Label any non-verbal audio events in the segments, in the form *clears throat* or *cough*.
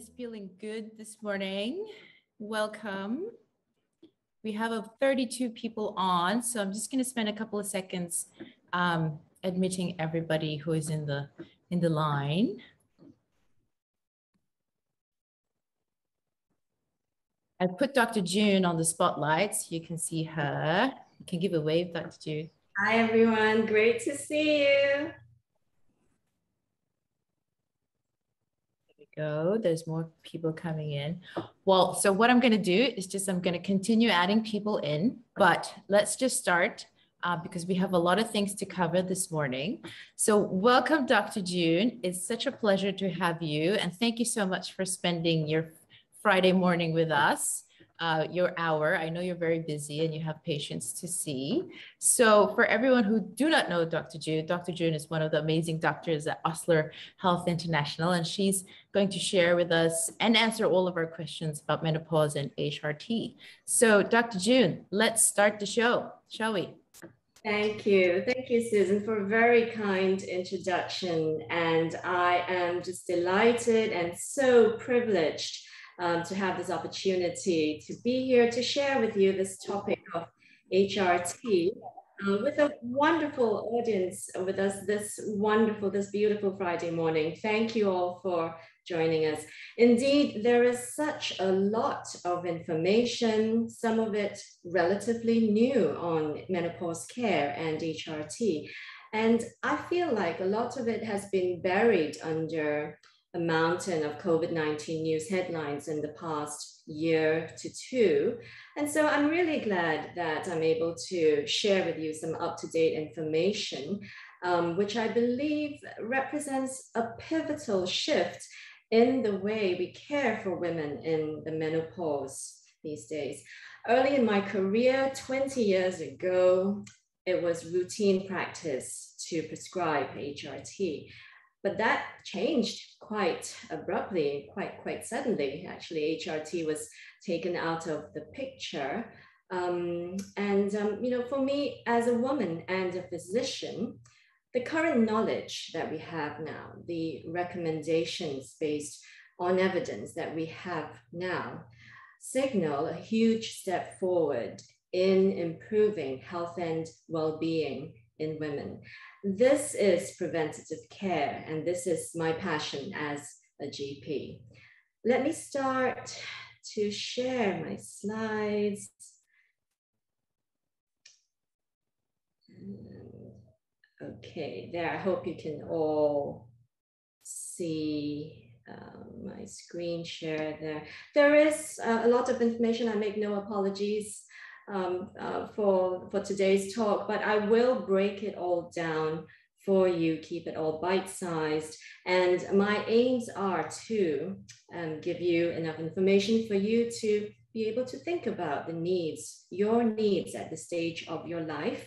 is feeling good this morning, welcome. We have a 32 people on, so I'm just going to spend a couple of seconds um, admitting everybody who is in the in the line. I put Dr. June on the spotlight so you can see her. You can give a wave, Dr. June. Hi, everyone. Great to see you. Go. There's more people coming in. Well, so what I'm going to do is just I'm going to continue adding people in, but let's just start uh, because we have a lot of things to cover this morning. So welcome, Dr. June. It's such a pleasure to have you. And thank you so much for spending your Friday morning with us uh, your hour. I know you're very busy and you have patients to see. So for everyone who do not know Dr. June, Dr. June is one of the amazing doctors at Osler Health International, and she's going to share with us and answer all of our questions about menopause and HRT. So Dr. June, let's start the show, shall we? Thank you. Thank you, Susan, for a very kind introduction. And I am just delighted and so privileged um, to have this opportunity to be here to share with you this topic of HRT uh, with a wonderful audience with us this wonderful, this beautiful Friday morning. Thank you all for joining us. Indeed, there is such a lot of information, some of it relatively new on menopause care and HRT. And I feel like a lot of it has been buried under a mountain of COVID 19 news headlines in the past year to two. And so I'm really glad that I'm able to share with you some up to date information, um, which I believe represents a pivotal shift in the way we care for women in the menopause these days. Early in my career, 20 years ago, it was routine practice to prescribe HRT. But that changed quite abruptly, quite quite suddenly. Actually, HRT was taken out of the picture. Um, and um, you know, for me as a woman and a physician, the current knowledge that we have now, the recommendations based on evidence that we have now, signal a huge step forward in improving health and well-being in women. This is preventative care, and this is my passion as a GP. Let me start to share my slides. Okay, there, I hope you can all see um, my screen share there. There is uh, a lot of information, I make no apologies um, uh, for, for today's talk, but I will break it all down for you, keep it all bite-sized. And my aims are to um, give you enough information for you to be able to think about the needs, your needs at the stage of your life,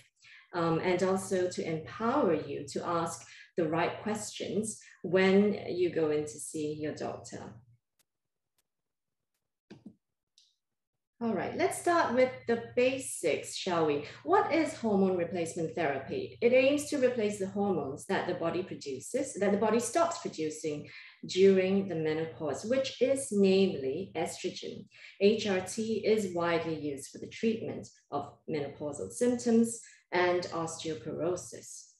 um, and also to empower you to ask the right questions when you go in to see your doctor. All right, let's start with the basics, shall we? What is hormone replacement therapy? It aims to replace the hormones that the body produces, that the body stops producing during the menopause, which is namely estrogen. HRT is widely used for the treatment of menopausal symptoms and osteoporosis.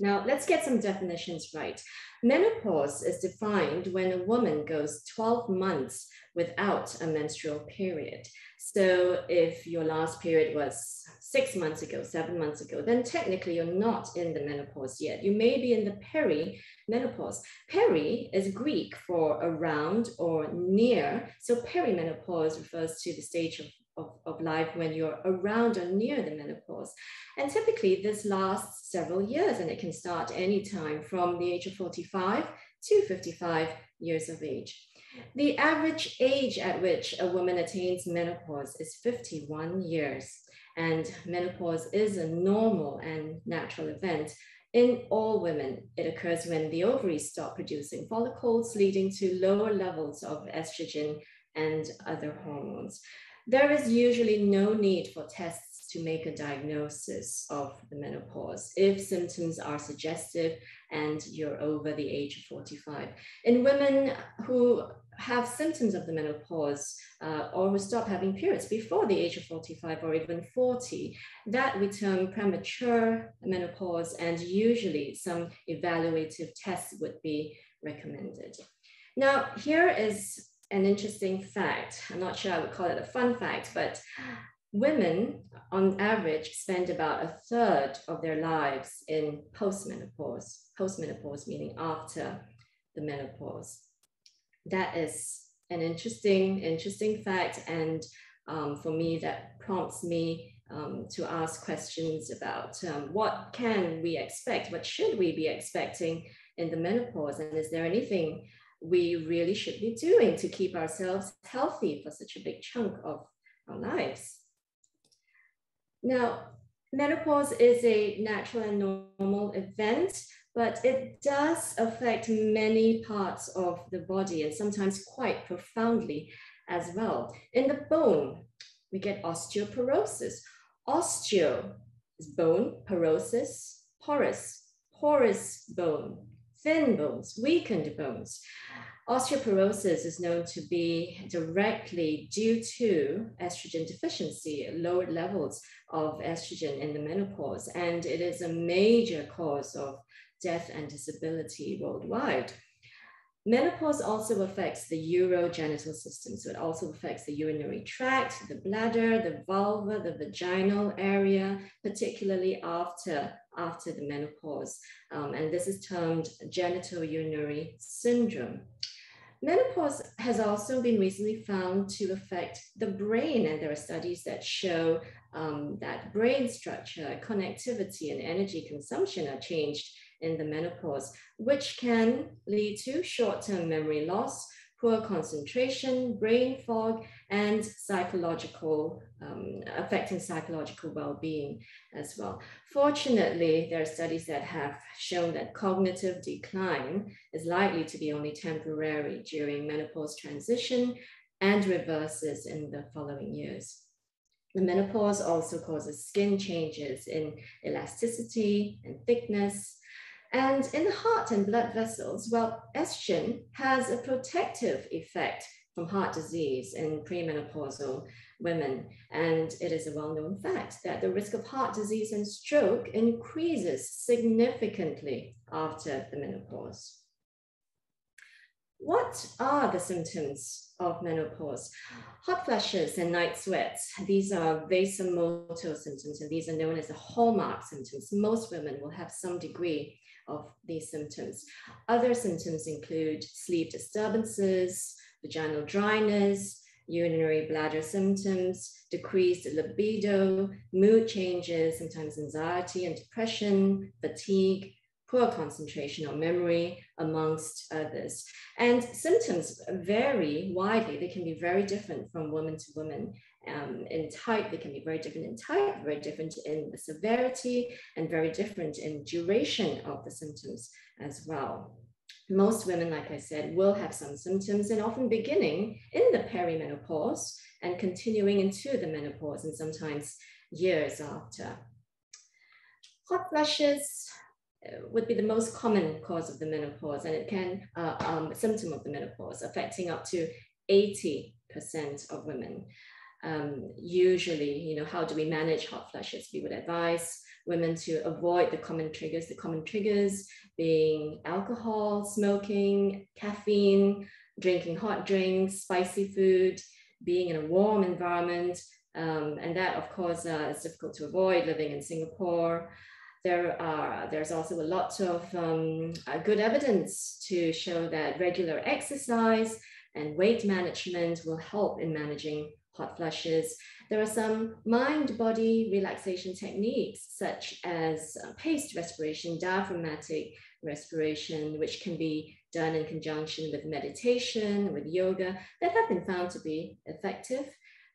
Now, let's get some definitions right. Menopause is defined when a woman goes 12 months without a menstrual period. So if your last period was six months ago, seven months ago, then technically you're not in the menopause yet. You may be in the peri-menopause. Peri is Greek for around or near. So perimenopause refers to the stage of of, of life when you're around or near the menopause. And typically this lasts several years and it can start anytime from the age of 45 to 55 years of age. The average age at which a woman attains menopause is 51 years, and menopause is a normal and natural event. In all women, it occurs when the ovaries stop producing follicles, leading to lower levels of estrogen and other hormones. There is usually no need for tests to make a diagnosis of the menopause if symptoms are suggestive and you're over the age of 45. In women who have symptoms of the menopause uh, or who stop having periods before the age of 45 or even 40, that we term premature menopause and usually some evaluative tests would be recommended. Now, here is an interesting fact. I'm not sure I would call it a fun fact, but women on average spend about a third of their lives in postmenopause. Postmenopause meaning after the menopause. That is an interesting, interesting fact. And um, for me, that prompts me um, to ask questions about um, what can we expect? What should we be expecting in the menopause? And is there anything we really should be doing to keep ourselves healthy for such a big chunk of our lives. Now, menopause is a natural and normal event, but it does affect many parts of the body and sometimes quite profoundly as well. In the bone, we get osteoporosis. Osteo is bone, porosis, porous, porous bone, thin bones, weakened bones. Osteoporosis is known to be directly due to estrogen deficiency, lowered levels of estrogen in the menopause, and it is a major cause of death and disability worldwide. Menopause also affects the urogenital system. So it also affects the urinary tract, the bladder, the vulva, the vaginal area, particularly after, after the menopause. Um, and this is termed genital urinary syndrome. Menopause has also been recently found to affect the brain, and there are studies that show um, that brain structure, connectivity, and energy consumption are changed in the menopause, which can lead to short-term memory loss, poor concentration, brain fog, and psychological, um, affecting psychological well-being as well. Fortunately, there are studies that have shown that cognitive decline is likely to be only temporary during menopause transition and reverses in the following years. The menopause also causes skin changes in elasticity and thickness, and in the heart and blood vessels, well, estrogen has a protective effect from heart disease in premenopausal women. And it is a well-known fact that the risk of heart disease and stroke increases significantly after the menopause. What are the symptoms of menopause? Hot flashes and night sweats. These are vasomotor symptoms, and these are known as the hallmark symptoms. Most women will have some degree of these symptoms. Other symptoms include sleep disturbances, vaginal dryness, urinary bladder symptoms, decreased libido, mood changes, sometimes anxiety and depression, fatigue, poor concentration or memory, amongst others. And symptoms vary widely. They can be very different from woman to woman. Um, in type, they can be very different in type, very different in the severity, and very different in duration of the symptoms as well. Most women, like I said, will have some symptoms and often beginning in the perimenopause and continuing into the menopause and sometimes years after. Hot flushes, would be the most common cause of the menopause, and it can uh, um, symptom of the menopause, affecting up to 80% of women. Um, usually, you know, how do we manage hot flushes? We would advise women to avoid the common triggers, the common triggers being alcohol, smoking, caffeine, drinking hot drinks, spicy food, being in a warm environment. Um, and that, of course, uh, is difficult to avoid living in Singapore. There are, there's also a lot of um, uh, good evidence to show that regular exercise and weight management will help in managing hot flushes. There are some mind-body relaxation techniques such as uh, paced respiration, diaphragmatic respiration, which can be done in conjunction with meditation, with yoga, that have been found to be effective.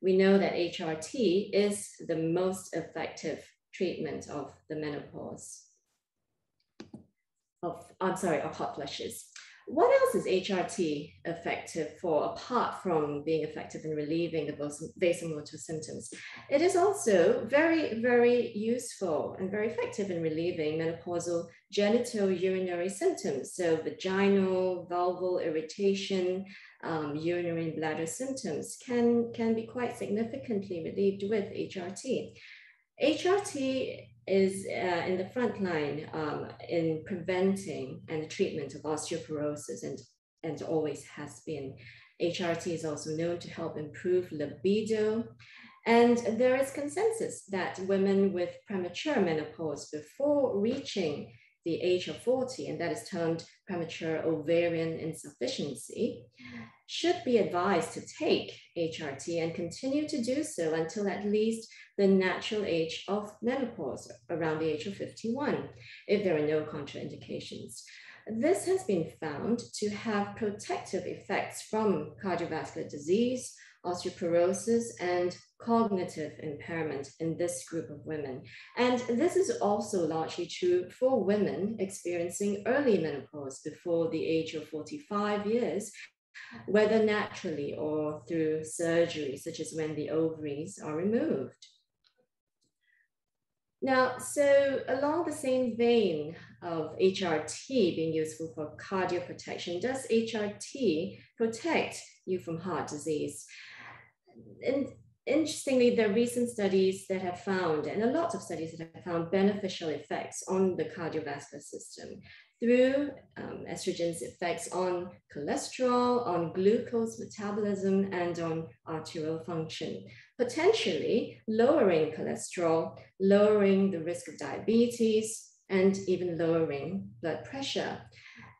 We know that HRT is the most effective treatment of the menopause, of, I'm sorry, of hot flushes. What else is HRT effective for apart from being effective in relieving the vasomotor symptoms? It is also very, very useful and very effective in relieving menopausal genital urinary symptoms. So vaginal, vulval irritation, um, urinary and bladder symptoms can, can be quite significantly relieved with HRT. HRT is uh, in the front line um, in preventing and treatment of osteoporosis and, and always has been. HRT is also known to help improve libido. And there is consensus that women with premature menopause before reaching the age of 40, and that is termed premature ovarian insufficiency, should be advised to take HRT and continue to do so until at least the natural age of menopause, around the age of 51, if there are no contraindications. This has been found to have protective effects from cardiovascular disease, osteoporosis, and cognitive impairment in this group of women. And this is also largely true for women experiencing early menopause before the age of 45 years, whether naturally or through surgery, such as when the ovaries are removed. Now, so along the same vein of HRT being useful for cardio protection, does HRT protect you from heart disease? Interestingly, there are recent studies that have found, and a lot of studies that have found beneficial effects on the cardiovascular system through um, estrogen's effects on cholesterol, on glucose metabolism, and on arterial function, potentially lowering cholesterol, lowering the risk of diabetes, and even lowering blood pressure.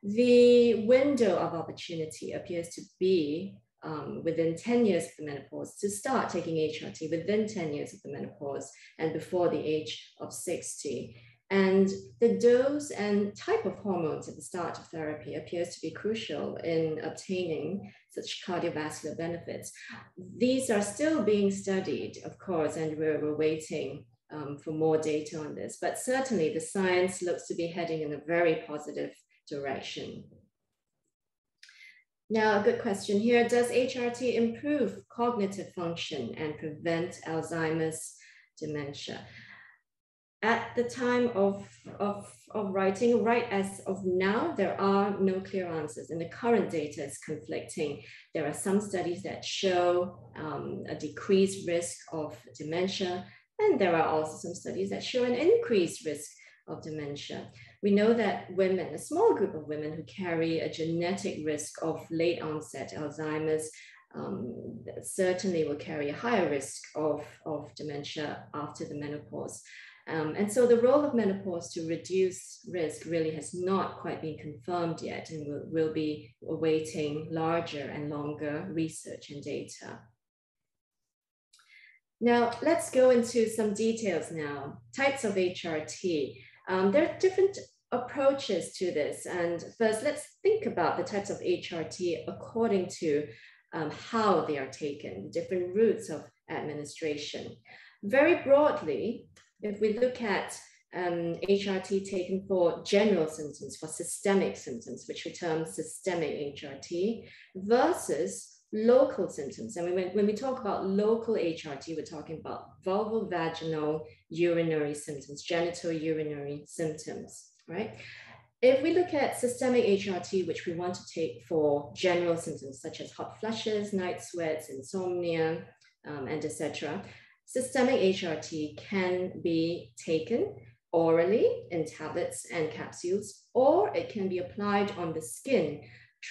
The window of opportunity appears to be um, within 10 years of the menopause to start taking HRT within 10 years of the menopause and before the age of 60. And the dose and type of hormones at the start of therapy appears to be crucial in obtaining such cardiovascular benefits. These are still being studied, of course, and we're, we're waiting um, for more data on this, but certainly the science looks to be heading in a very positive direction. Now, a good question here. Does HRT improve cognitive function and prevent Alzheimer's dementia? at the time of, of, of writing, right as of now, there are no clear answers and the current data is conflicting. There are some studies that show um, a decreased risk of dementia, and there are also some studies that show an increased risk of dementia. We know that women, a small group of women who carry a genetic risk of late onset Alzheimer's um, certainly will carry a higher risk of, of dementia after the menopause. Um, and so the role of menopause to reduce risk really has not quite been confirmed yet, and we'll, we'll be awaiting larger and longer research and data. Now, let's go into some details now. Types of HRT. Um, there are different approaches to this. And first, let's think about the types of HRT according to um, how they are taken, different routes of administration. Very broadly, if we look at um, HRT taken for general symptoms, for systemic symptoms, which we term systemic HRT, versus local symptoms. And when, when we talk about local HRT, we're talking about vulval vaginal urinary symptoms, genital urinary symptoms, right? If we look at systemic HRT, which we want to take for general symptoms such as hot flushes, night sweats, insomnia, um, and etc., Systemic HRT can be taken orally in tablets and capsules, or it can be applied on the skin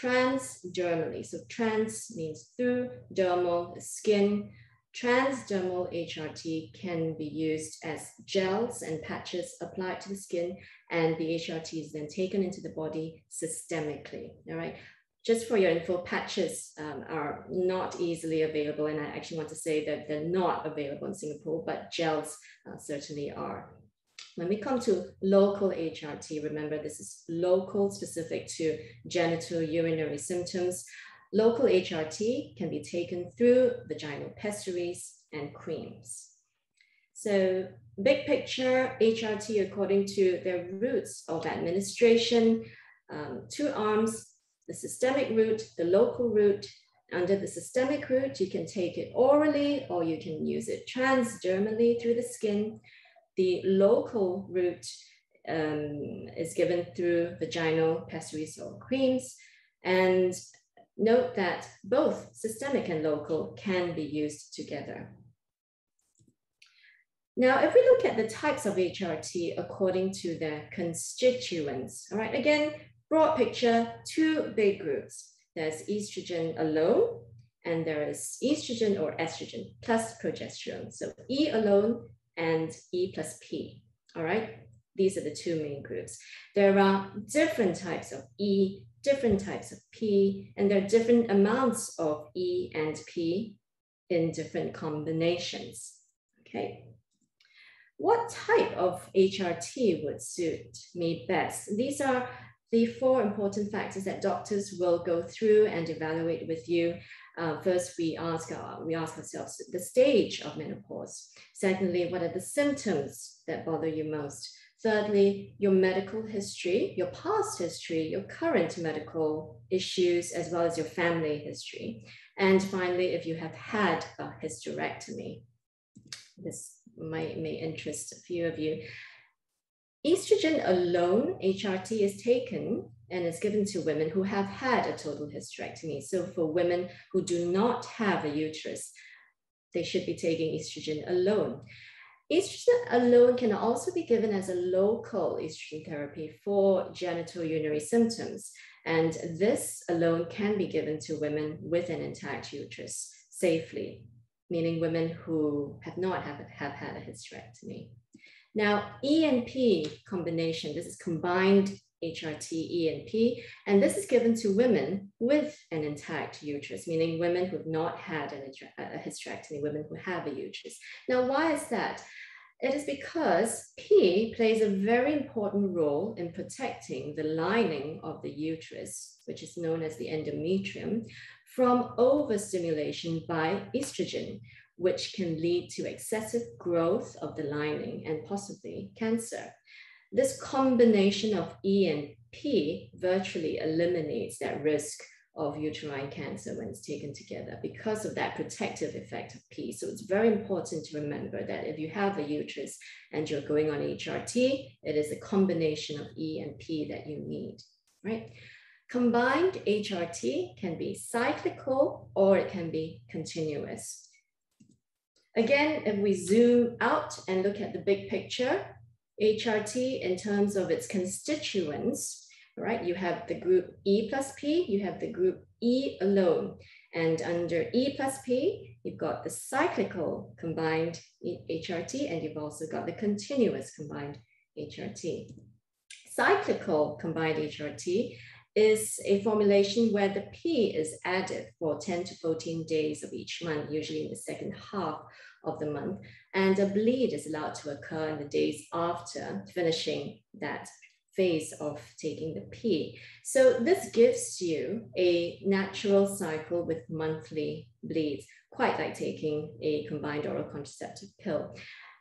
transdermally. So trans means through, dermal, skin. Transdermal HRT can be used as gels and patches applied to the skin, and the HRT is then taken into the body systemically. All right just for your info, patches um, are not easily available. And I actually want to say that they're not available in Singapore, but gels uh, certainly are. When we come to local HRT, remember this is local specific to genital urinary symptoms. Local HRT can be taken through vaginal pessaries and creams. So big picture, HRT according to their routes of administration, um, two arms the systemic route, the local route. Under the systemic route, you can take it orally or you can use it transdermally through the skin. The local route um, is given through vaginal pessaries or creams. And note that both systemic and local can be used together. Now, if we look at the types of HRT according to their constituents, all right, again, broad picture, two big groups. There's estrogen alone, and there is estrogen or estrogen plus progesterone. So E alone and E plus P, all right? These are the two main groups. There are different types of E, different types of P, and there are different amounts of E and P in different combinations, okay? What type of HRT would suit me best? These are the four important factors that doctors will go through and evaluate with you. Uh, first, we ask, uh, we ask ourselves the stage of menopause. Secondly, what are the symptoms that bother you most? Thirdly, your medical history, your past history, your current medical issues, as well as your family history. And finally, if you have had a hysterectomy. This might may interest a few of you. Estrogen alone, HRT, is taken and is given to women who have had a total hysterectomy. So for women who do not have a uterus, they should be taking estrogen alone. Estrogen alone can also be given as a local estrogen therapy for genital urinary symptoms. And this alone can be given to women with an intact uterus safely, meaning women who have not have, have had a hysterectomy. Now, E and P combination, this is combined HRT, E and P, and this is given to women with an intact uterus, meaning women who have not had an, a hysterectomy, women who have a uterus. Now, why is that? It is because P plays a very important role in protecting the lining of the uterus, which is known as the endometrium, from overstimulation by estrogen, which can lead to excessive growth of the lining and possibly cancer. This combination of E and P virtually eliminates that risk of uterine cancer when it's taken together because of that protective effect of P. So it's very important to remember that if you have a uterus and you're going on HRT, it is a combination of E and P that you need, right? Combined HRT can be cyclical or it can be continuous. Again, if we zoom out and look at the big picture, HRT in terms of its constituents, right? You have the group E plus P, you have the group E alone. And under E plus P, you've got the cyclical combined HRT, and you've also got the continuous combined HRT. Cyclical combined HRT is a formulation where the P is added for 10 to 14 days of each month, usually in the second half of the month. And a bleed is allowed to occur in the days after finishing that phase of taking the P. So this gives you a natural cycle with monthly bleeds, quite like taking a combined oral contraceptive pill.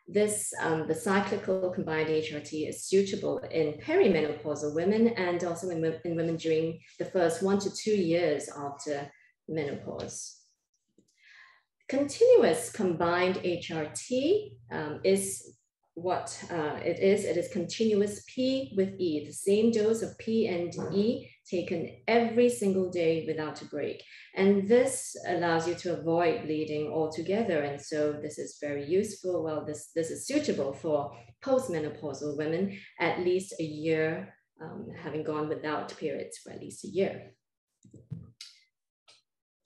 This, um, the cyclical combined HRT is suitable in perimenopausal women and also in, in women during the first one to two years after menopause. Continuous combined HRT um, is what uh, it is. It is continuous P with E, the same dose of P and E taken every single day without a break. And this allows you to avoid bleeding altogether. And so this is very useful. Well, this, this is suitable for postmenopausal women, at least a year, um, having gone without periods for at least a year.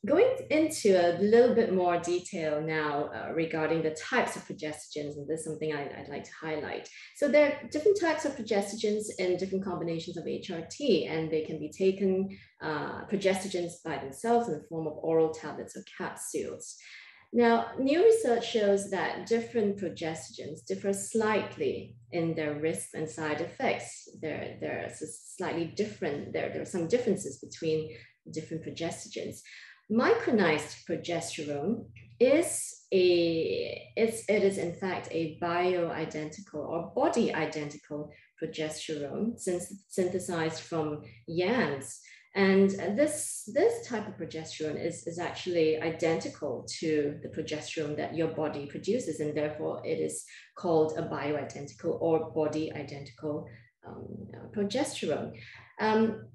Going into a little bit more detail now uh, regarding the types of progestogens, and this is something I, would like to highlight. So there are different types of progestogens in different combinations of HRT, and they can be taken uh, progestogens by themselves in the form of oral tablets or capsules. Now, new research shows that different progestogens differ slightly in their risks and side effects. There, there are slightly different, there, there are some differences between different progestogens micronized progesterone is a it's, it is in fact a bioidentical or body identical progesterone since synthesized from yams And this, this type of progesterone is, is actually identical to the progesterone that your body produces, and therefore it is called a bioidentical or body identical um, progesterone. Um,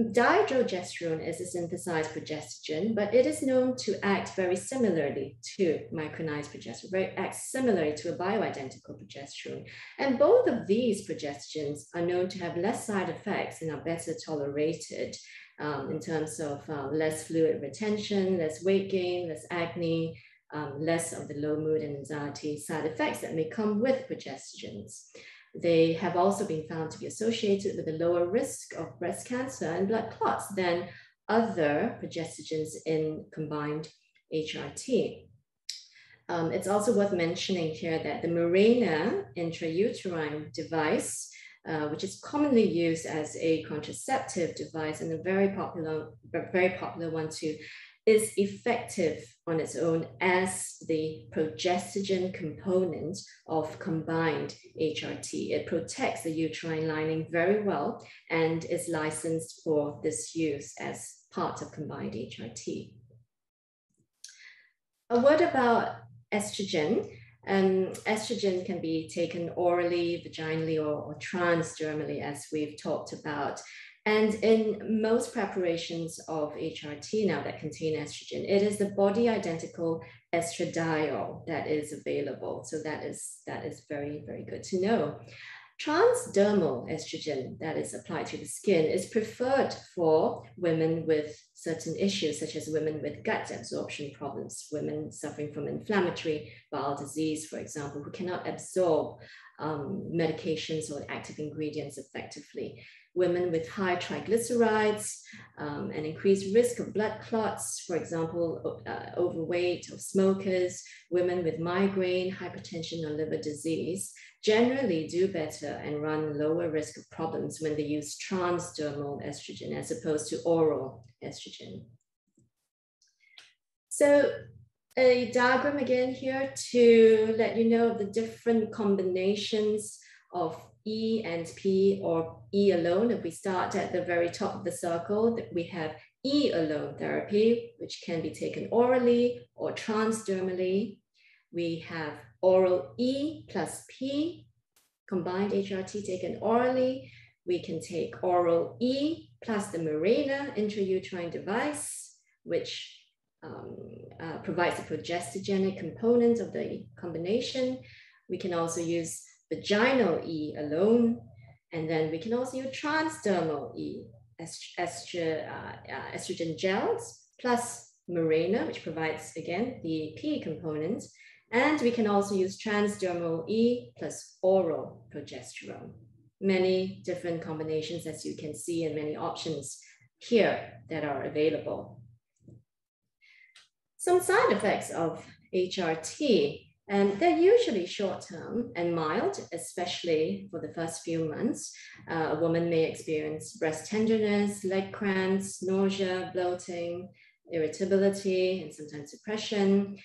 Dydrogesterone is a synthesized progestogen, but it is known to act very similarly to micronized progesterone, very acts similarly to a bioidentical progesterone. And both of these progestogens are known to have less side effects and are better tolerated um, in terms of uh, less fluid retention, less weight gain, less acne, um, less of the low mood and anxiety side effects that may come with progestogens. They have also been found to be associated with a lower risk of breast cancer and blood clots than other progestogens in combined HRT. Um, it's also worth mentioning here that the Mirena intrauterine device, uh, which is commonly used as a contraceptive device and a very popular, very popular one too, is effective on its own as the progestogen component of combined HRT. It protects the uterine lining very well and is licensed for this use as part of combined HRT. A word about estrogen. Um, estrogen can be taken orally, vaginally, or, or transdermally, as we've talked about. And in most preparations of HRT now that contain estrogen, it is the body identical estradiol that is available. So that is, that is very, very good to know. Transdermal estrogen that is applied to the skin is preferred for women with certain issues, such as women with gut absorption problems, women suffering from inflammatory bowel disease, for example, who cannot absorb um, medications or active ingredients effectively women with high triglycerides, um, an increased risk of blood clots, for example, uh, overweight or smokers, women with migraine, hypertension, or liver disease, generally do better and run lower risk of problems when they use transdermal estrogen as opposed to oral estrogen. So a diagram again here to let you know the different combinations of E and P or E alone. If we start at the very top of the circle, we have E alone therapy, which can be taken orally or transdermally. We have oral E plus P, combined HRT taken orally. We can take oral E plus the Mirena intrauterine device, which um, uh, provides the progestogenic component of the combination. We can also use vaginal E alone. And then we can also use transdermal E, estrogen, uh, uh, estrogen gels, plus Mirena, which provides, again, the P component. And we can also use transdermal E plus oral progesterone. Many different combinations, as you can see, and many options here that are available. Some side effects of HRT and they're usually short term and mild, especially for the first few months. Uh, a woman may experience breast tenderness, leg cramps, nausea, bloating, irritability, and sometimes depression.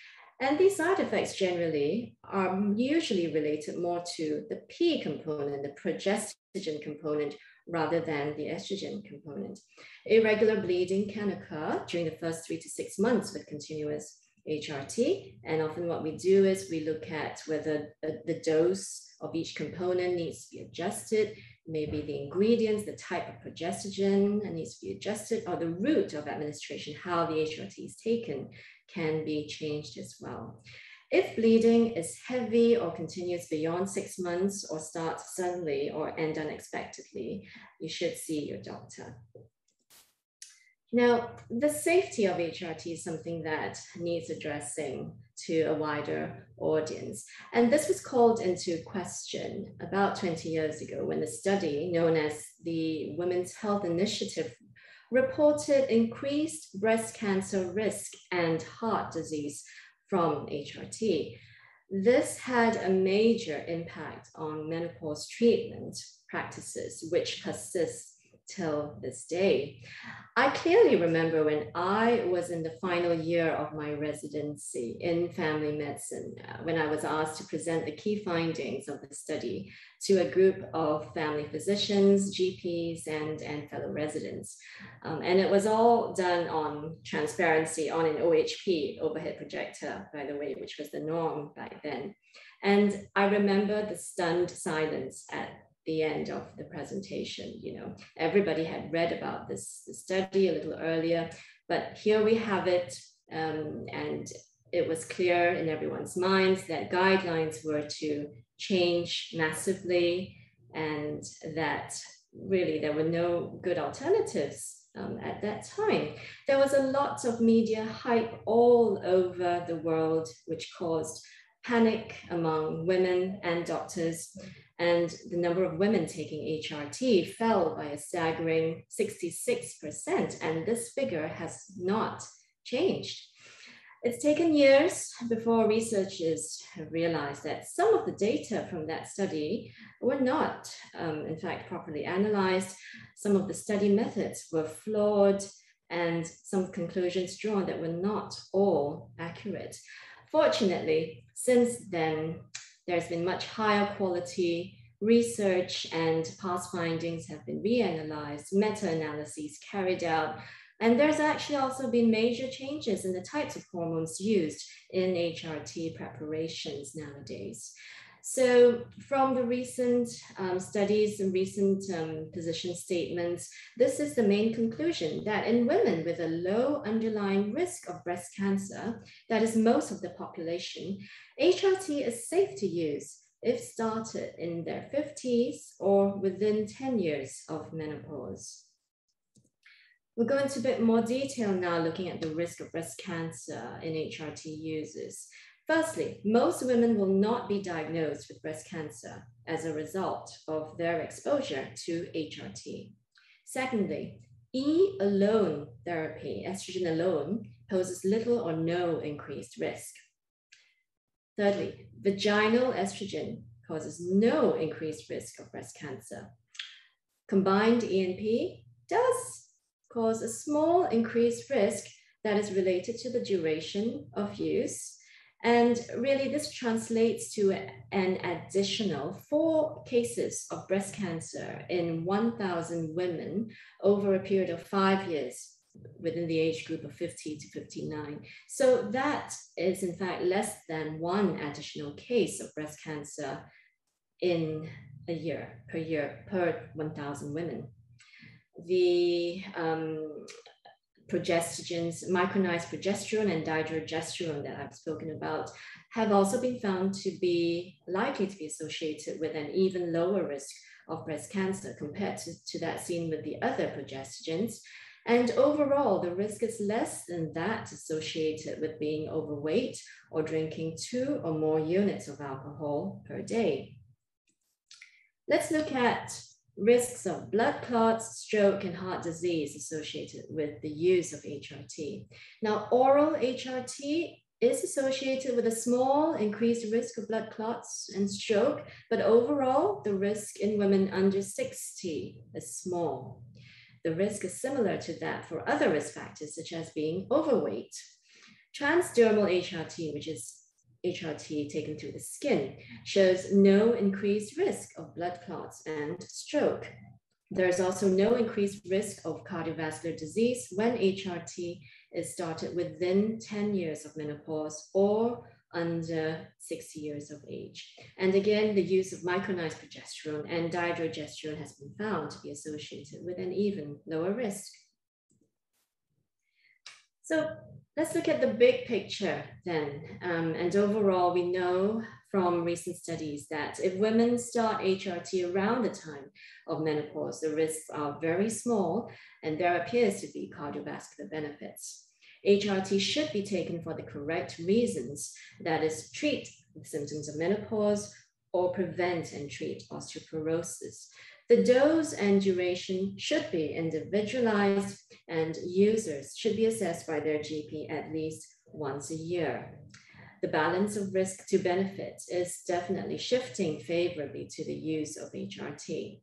And these side effects generally are usually related more to the P component, the progestogen component, rather than the estrogen component. Irregular bleeding can occur during the first three to six months with continuous HRT. And often what we do is we look at whether uh, the dose of each component needs to be adjusted, maybe the ingredients, the type of progestogen needs to be adjusted, or the route of administration, how the HRT is taken can be changed as well. If bleeding is heavy or continues beyond six months or starts suddenly or end unexpectedly, you should see your doctor. Now, the safety of HRT is something that needs addressing to a wider audience. And this was called into question about 20 years ago when a study known as the Women's Health Initiative reported increased breast cancer risk and heart disease from HRT. This had a major impact on menopause treatment practices, which persists till this day. I clearly remember when I was in the final year of my residency in family medicine, uh, when I was asked to present the key findings of the study to a group of family physicians, GPs, and, and fellow residents. Um, and it was all done on transparency on an OHP overhead projector, by the way, which was the norm back then. And I remember the stunned silence at the end of the presentation. You know, everybody had read about this, study a little earlier, but here we have it. Um, and it was clear in everyone's minds that guidelines were to change massively and that really there were no good alternatives um, at that time. There was a lot of media hype all over the world, which caused panic among women and doctors and the number of women taking HRT fell by a staggering 66%, and this figure has not changed. It's taken years before researchers realized that some of the data from that study were not, um, in fact, properly analyzed. Some of the study methods were flawed, and some conclusions drawn that were not all accurate. Fortunately, since then, there's been much higher quality research and past findings have been reanalyzed, meta-analyses carried out, and there's actually also been major changes in the types of hormones used in HRT preparations nowadays. So from the recent um, studies and recent um, position statements, this is the main conclusion that in women with a low underlying risk of breast cancer, that is most of the population, HRT is safe to use if started in their 50s or within 10 years of menopause. We'll go into a bit more detail now looking at the risk of breast cancer in HRT users. Firstly, most women will not be diagnosed with breast cancer as a result of their exposure to HRT. Secondly, E alone therapy, estrogen alone, poses little or no increased risk. Thirdly, vaginal estrogen causes no increased risk of breast cancer. Combined ENP does cause a small increased risk that is related to the duration of use and really, this translates to an additional four cases of breast cancer in 1,000 women over a period of five years within the age group of 50 to 59. So that is in fact less than one additional case of breast cancer in a year per year per 1,000 women. The um, progestogens, micronized progesterone and dydrogesterone that I've spoken about have also been found to be likely to be associated with an even lower risk of breast cancer compared to, to that seen with the other progestogens. And overall, the risk is less than that associated with being overweight or drinking two or more units of alcohol per day. Let's look at risks of blood clots, stroke, and heart disease associated with the use of HRT. Now, oral HRT is associated with a small increased risk of blood clots and stroke, but overall, the risk in women under 60 is small. The risk is similar to that for other risk factors, such as being overweight. Transdermal HRT, which is HRT taken through the skin shows no increased risk of blood clots and stroke. There is also no increased risk of cardiovascular disease when HRT is started within 10 years of menopause or under 60 years of age. And again, the use of micronized progesterone and dydrogesterone has been found to be associated with an even lower risk. So let's look at the big picture then. Um, and overall, we know from recent studies that if women start HRT around the time of menopause, the risks are very small and there appears to be cardiovascular benefits. HRT should be taken for the correct reasons, that is, treat the symptoms of menopause or prevent and treat osteoporosis. The dose and duration should be individualized and users should be assessed by their GP at least once a year. The balance of risk to benefit is definitely shifting favorably to the use of HRT.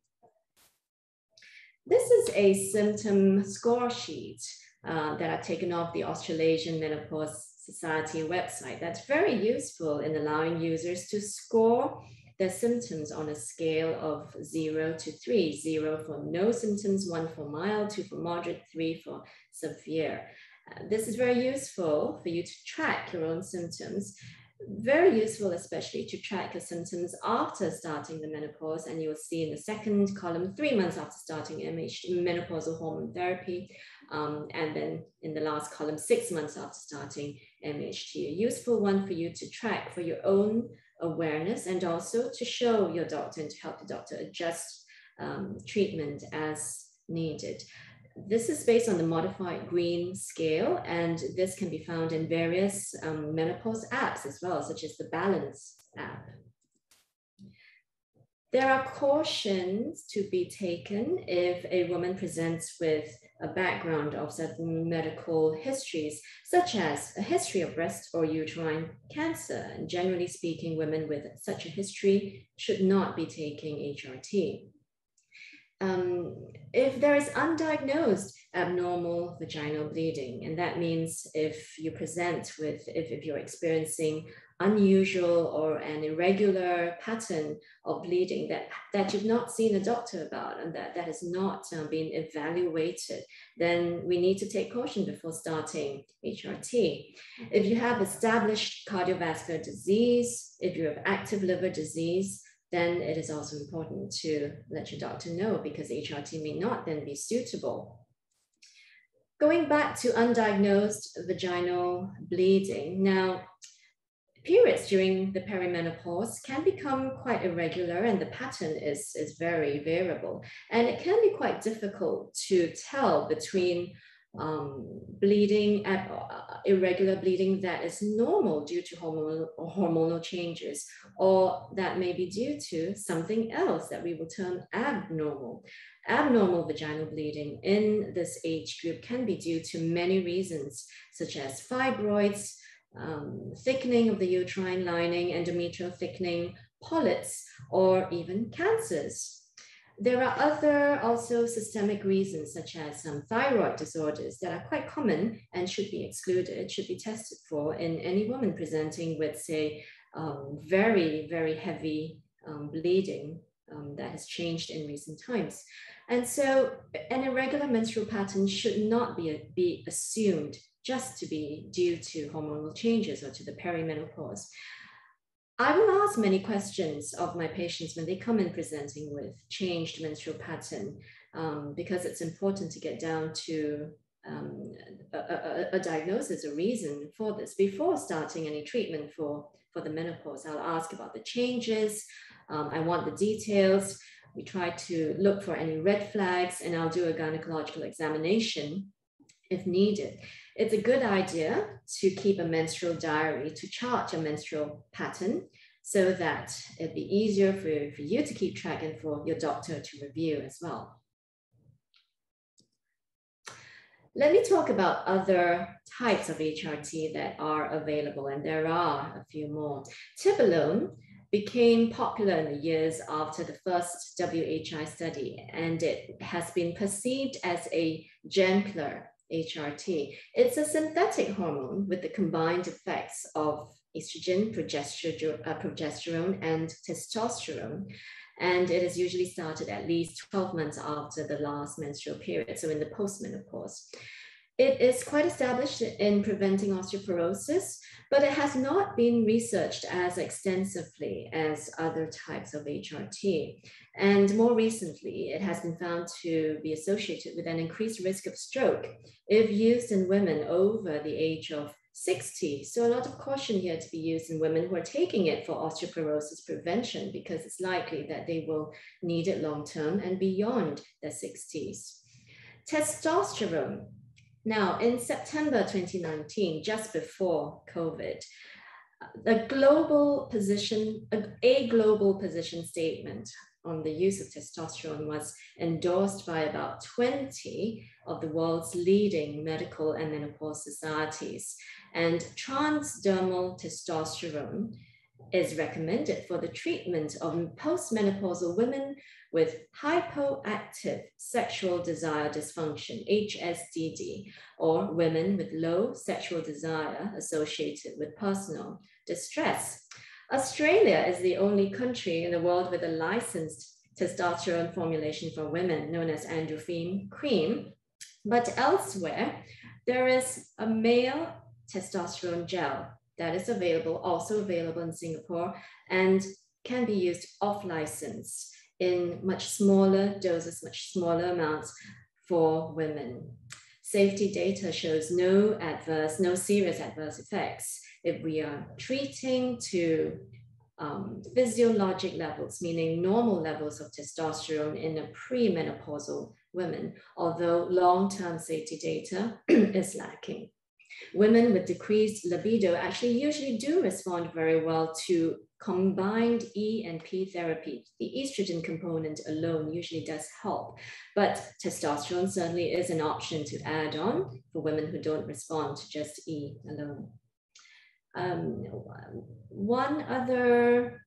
This is a symptom score sheet uh, that I've taken off the Australasian Menopause Society website. That's very useful in allowing users to score their symptoms on a scale of zero to three, zero for no symptoms, one for mild, two for moderate, three for severe. Uh, this is very useful for you to track your own symptoms. Very useful, especially to track your symptoms after starting the menopause. And you will see in the second column, three months after starting MH, menopausal hormone therapy. Um, and then in the last column, six months after starting MHT, a useful one for you to track for your own awareness and also to show your doctor and to help the doctor adjust um, treatment as needed. This is based on the modified Greene scale, and this can be found in various um, menopause apps as well, such as the Balance app. There are cautions to be taken if a woman presents with a background of certain medical histories, such as a history of breast or uterine cancer. And generally speaking, women with such a history should not be taking HRT. Um, if there is undiagnosed abnormal vaginal bleeding, and that means if you present with, if, if you're experiencing unusual or an irregular pattern of bleeding that, that you've not seen a doctor about and that, that has not uh, been evaluated, then we need to take caution before starting HRT. If you have established cardiovascular disease, if you have active liver disease, then it is also important to let your doctor know because HRT may not then be suitable. Going back to undiagnosed vaginal bleeding. Now, periods during the perimenopause can become quite irregular and the pattern is, is very variable. And it can be quite difficult to tell between um, bleeding, uh, irregular bleeding that is normal due to hormonal, hormonal changes, or that may be due to something else that we will term abnormal. Abnormal vaginal bleeding in this age group can be due to many reasons, such as fibroids, um, thickening of the uterine lining, endometrial thickening, polyps, or even cancers. There are other also systemic reasons, such as some thyroid disorders that are quite common and should be excluded, should be tested for in any woman presenting with, say, um, very, very heavy um, bleeding um, that has changed in recent times. And so an irregular menstrual pattern should not be, be assumed just to be due to hormonal changes or to the perimenopause. I will ask many questions of my patients when they come in presenting with changed menstrual pattern um, because it's important to get down to um, a, a, a, diagnosis, a reason for this. Before starting any treatment for, for the menopause, I'll ask about the changes. Um, I want the details. We try to look for any red flags and I'll do a gynecological examination if needed. It's a good idea to keep a menstrual diary to chart your menstrual pattern so that it'd be easier for, for you to keep track and for your doctor to review as well. Let me talk about other types of HRT that are available, and there are a few more. Tibolone became popular in the years after the first WHI study, and it has been perceived as a gentler HRT. It's a synthetic hormone with the combined effects of estrogen, progesterone, uh, progesterone and testosterone. And it is usually started at least 12 months after the last menstrual period, so in the postmenopause. It is quite established in preventing osteoporosis, but it has not been researched as extensively as other types of HRT. And more recently, it has been found to be associated with an increased risk of stroke if used in women over the age of 60. So a lot of caution here to be used in women who are taking it for osteoporosis prevention because it's likely that they will need it long term and beyond their 60s. Testosterone now, in September 2019, just before COVID, a global position, a global position statement on the use of testosterone was endorsed by about 20 of the world's leading medical and menopause societies. And transdermal testosterone is recommended for the treatment of postmenopausal women with hypoactive sexual desire dysfunction, HSDD, or women with low sexual desire associated with personal distress. Australia is the only country in the world with a licensed testosterone formulation for women known as AndroFeme cream. But elsewhere, there is a male testosterone gel that is available, also available in Singapore, and can be used off license in much smaller doses, much smaller amounts for women. Safety data shows no adverse, no serious adverse effects if we are treating to um, physiologic levels, meaning normal levels of testosterone in a premenopausal women, although long-term safety data *clears throat* is lacking. Women with decreased libido actually usually do respond very well to combined E and P therapy. The estrogen component alone usually does help, but testosterone certainly is an option to add on for women who don't respond to just E alone. Um, one other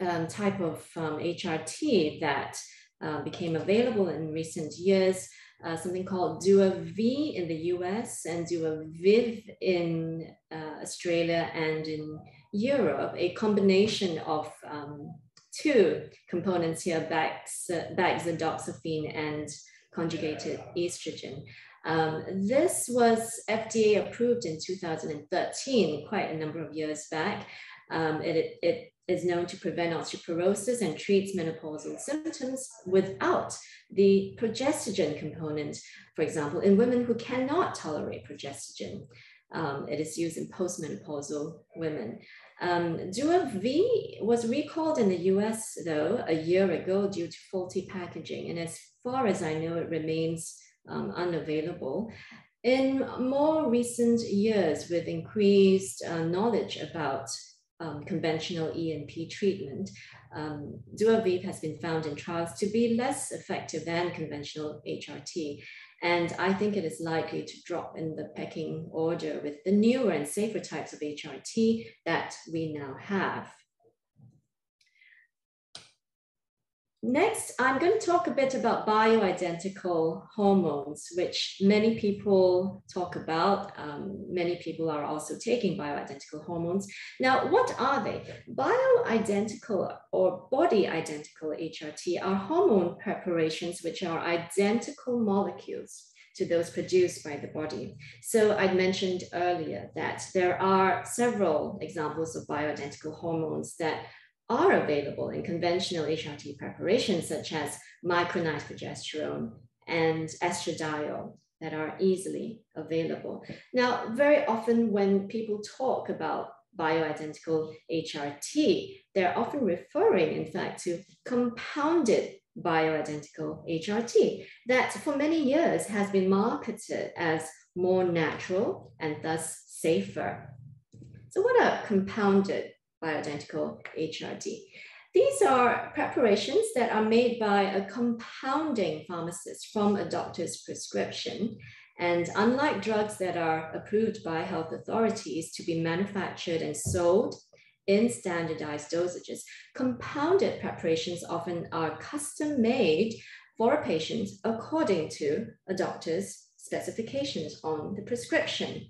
um, type of um, HRT that uh, became available in recent years uh, something called Duavee in the US and Duavive in uh, Australia and in Europe, a combination of um, two components here, Bax, bazedoxifene and conjugated estrogen. Um, this was FDA approved in 2013, quite a number of years back. Um, it, it is known to prevent osteoporosis and treats menopausal symptoms without the progestogen component, for example, in women who cannot tolerate progestogen. Um, it is used in postmenopausal women. Um, Duavee was recalled in the US, though, a year ago due to faulty packaging. And as far as I know, it remains um, unavailable. In more recent years, with increased uh, knowledge about um, conventional ENP treatment, um, has been found in trials to be less effective than conventional HRT. And I think it is likely to drop in the pecking order with the newer and safer types of HRT that we now have. Next, I'm going to talk a bit about bioidentical hormones, which many people talk about. Um, many people are also taking bioidentical hormones. Now, what are they? Bioidentical or body identical HRT are hormone preparations which are identical molecules to those produced by the body. So I mentioned earlier that there are several examples of bioidentical hormones that are available in conventional HRT preparations, such as micronized progesterone and estradiol that are easily available. Now, very often when people talk about bioidentical HRT, they're often referring, in fact, to compounded bioidentical HRT that for many years has been marketed as more natural and thus safer. So what are compounded bioidentical HRT. These are preparations that are made by a compounding pharmacist from a doctor's prescription. And unlike drugs that are approved by health authorities to be manufactured and sold in standardized dosages, compounded preparations often are custom made for a patient according to a doctor's specifications on the prescription.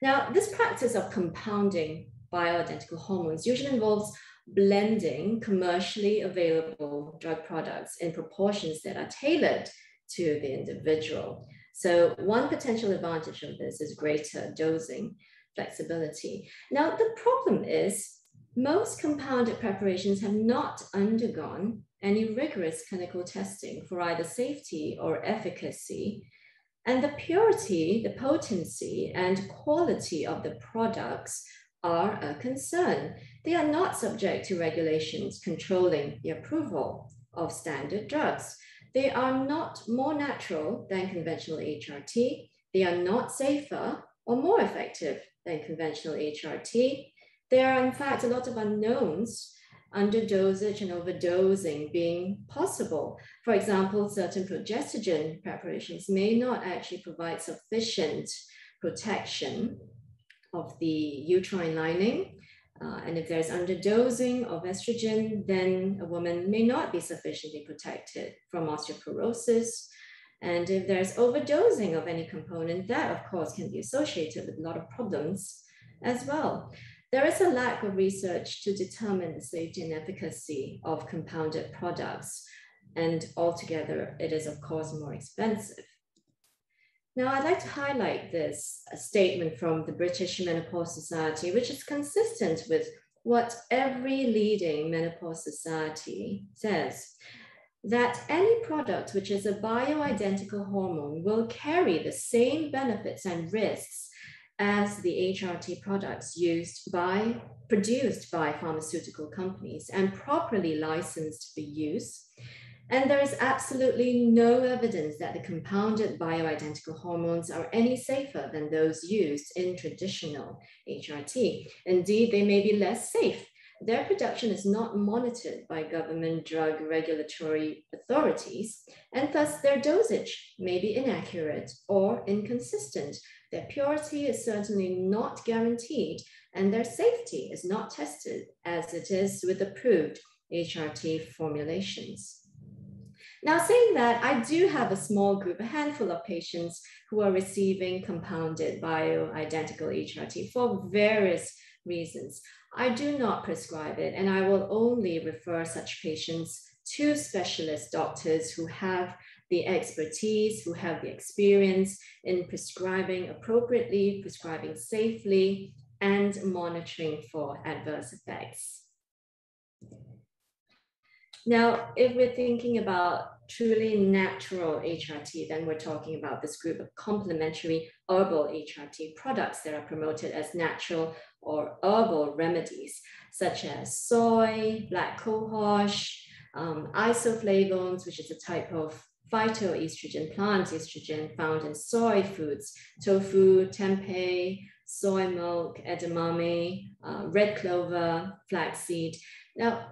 Now, this practice of compounding bioidentical hormones usually involves blending commercially available drug products in proportions that are tailored to the individual. So one potential advantage of this is greater dosing flexibility. Now, the problem is most compounded preparations have not undergone any rigorous clinical testing for either safety or efficacy. And the purity, the potency, and quality of the products are a concern. They are not subject to regulations controlling the approval of standard drugs. They are not more natural than conventional HRT. They are not safer or more effective than conventional HRT. There are, in fact, a lot of unknowns underdosage and overdosing being possible. For example, certain progestogen preparations may not actually provide sufficient protection of the uterine lining Uh, and if there's underdosing of estrogen, then a woman may not be sufficiently protected from osteoporosis. And if there's overdosing of any component, that of course can be associated with a lot of problems as well. There is a lack of research to determine the safety and efficacy of compounded products. And altogether, it is of course more expensive. Now, I'd like to highlight this uh, statement from the British Menopause Society, which is consistent with what every leading menopause society says that any product which is a bioidentical hormone will carry the same benefits and risks as the HRT products used by, produced by pharmaceutical companies and properly licensed for use and there is absolutely no evidence that the compounded bioidentical hormones are any safer than those used in traditional HRT. Indeed, they may be less safe. Their production is not monitored by government drug regulatory authorities, and thus their dosage may be inaccurate or inconsistent. Their purity is certainly not guaranteed, and their safety is not tested as it is with approved HRT formulations. Now, saying that, I do have a small group, a handful of patients who are receiving compounded bioidentical HRT for various reasons. I do not prescribe it, and I will only refer such patients to specialist doctors who have the expertise, who have the experience in prescribing appropriately, prescribing safely, and monitoring for adverse effects. Now, if we're thinking about truly natural HRT, then we're talking about this group of complementary herbal HRT products that are promoted as natural or herbal remedies, such as soy, black cohosh, um, isoflavones, which is a type of phytoestrogen, plant estrogen found in soy foods, tofu, tempeh, soy milk, edamame, uh, red clover, flaxseed. Now,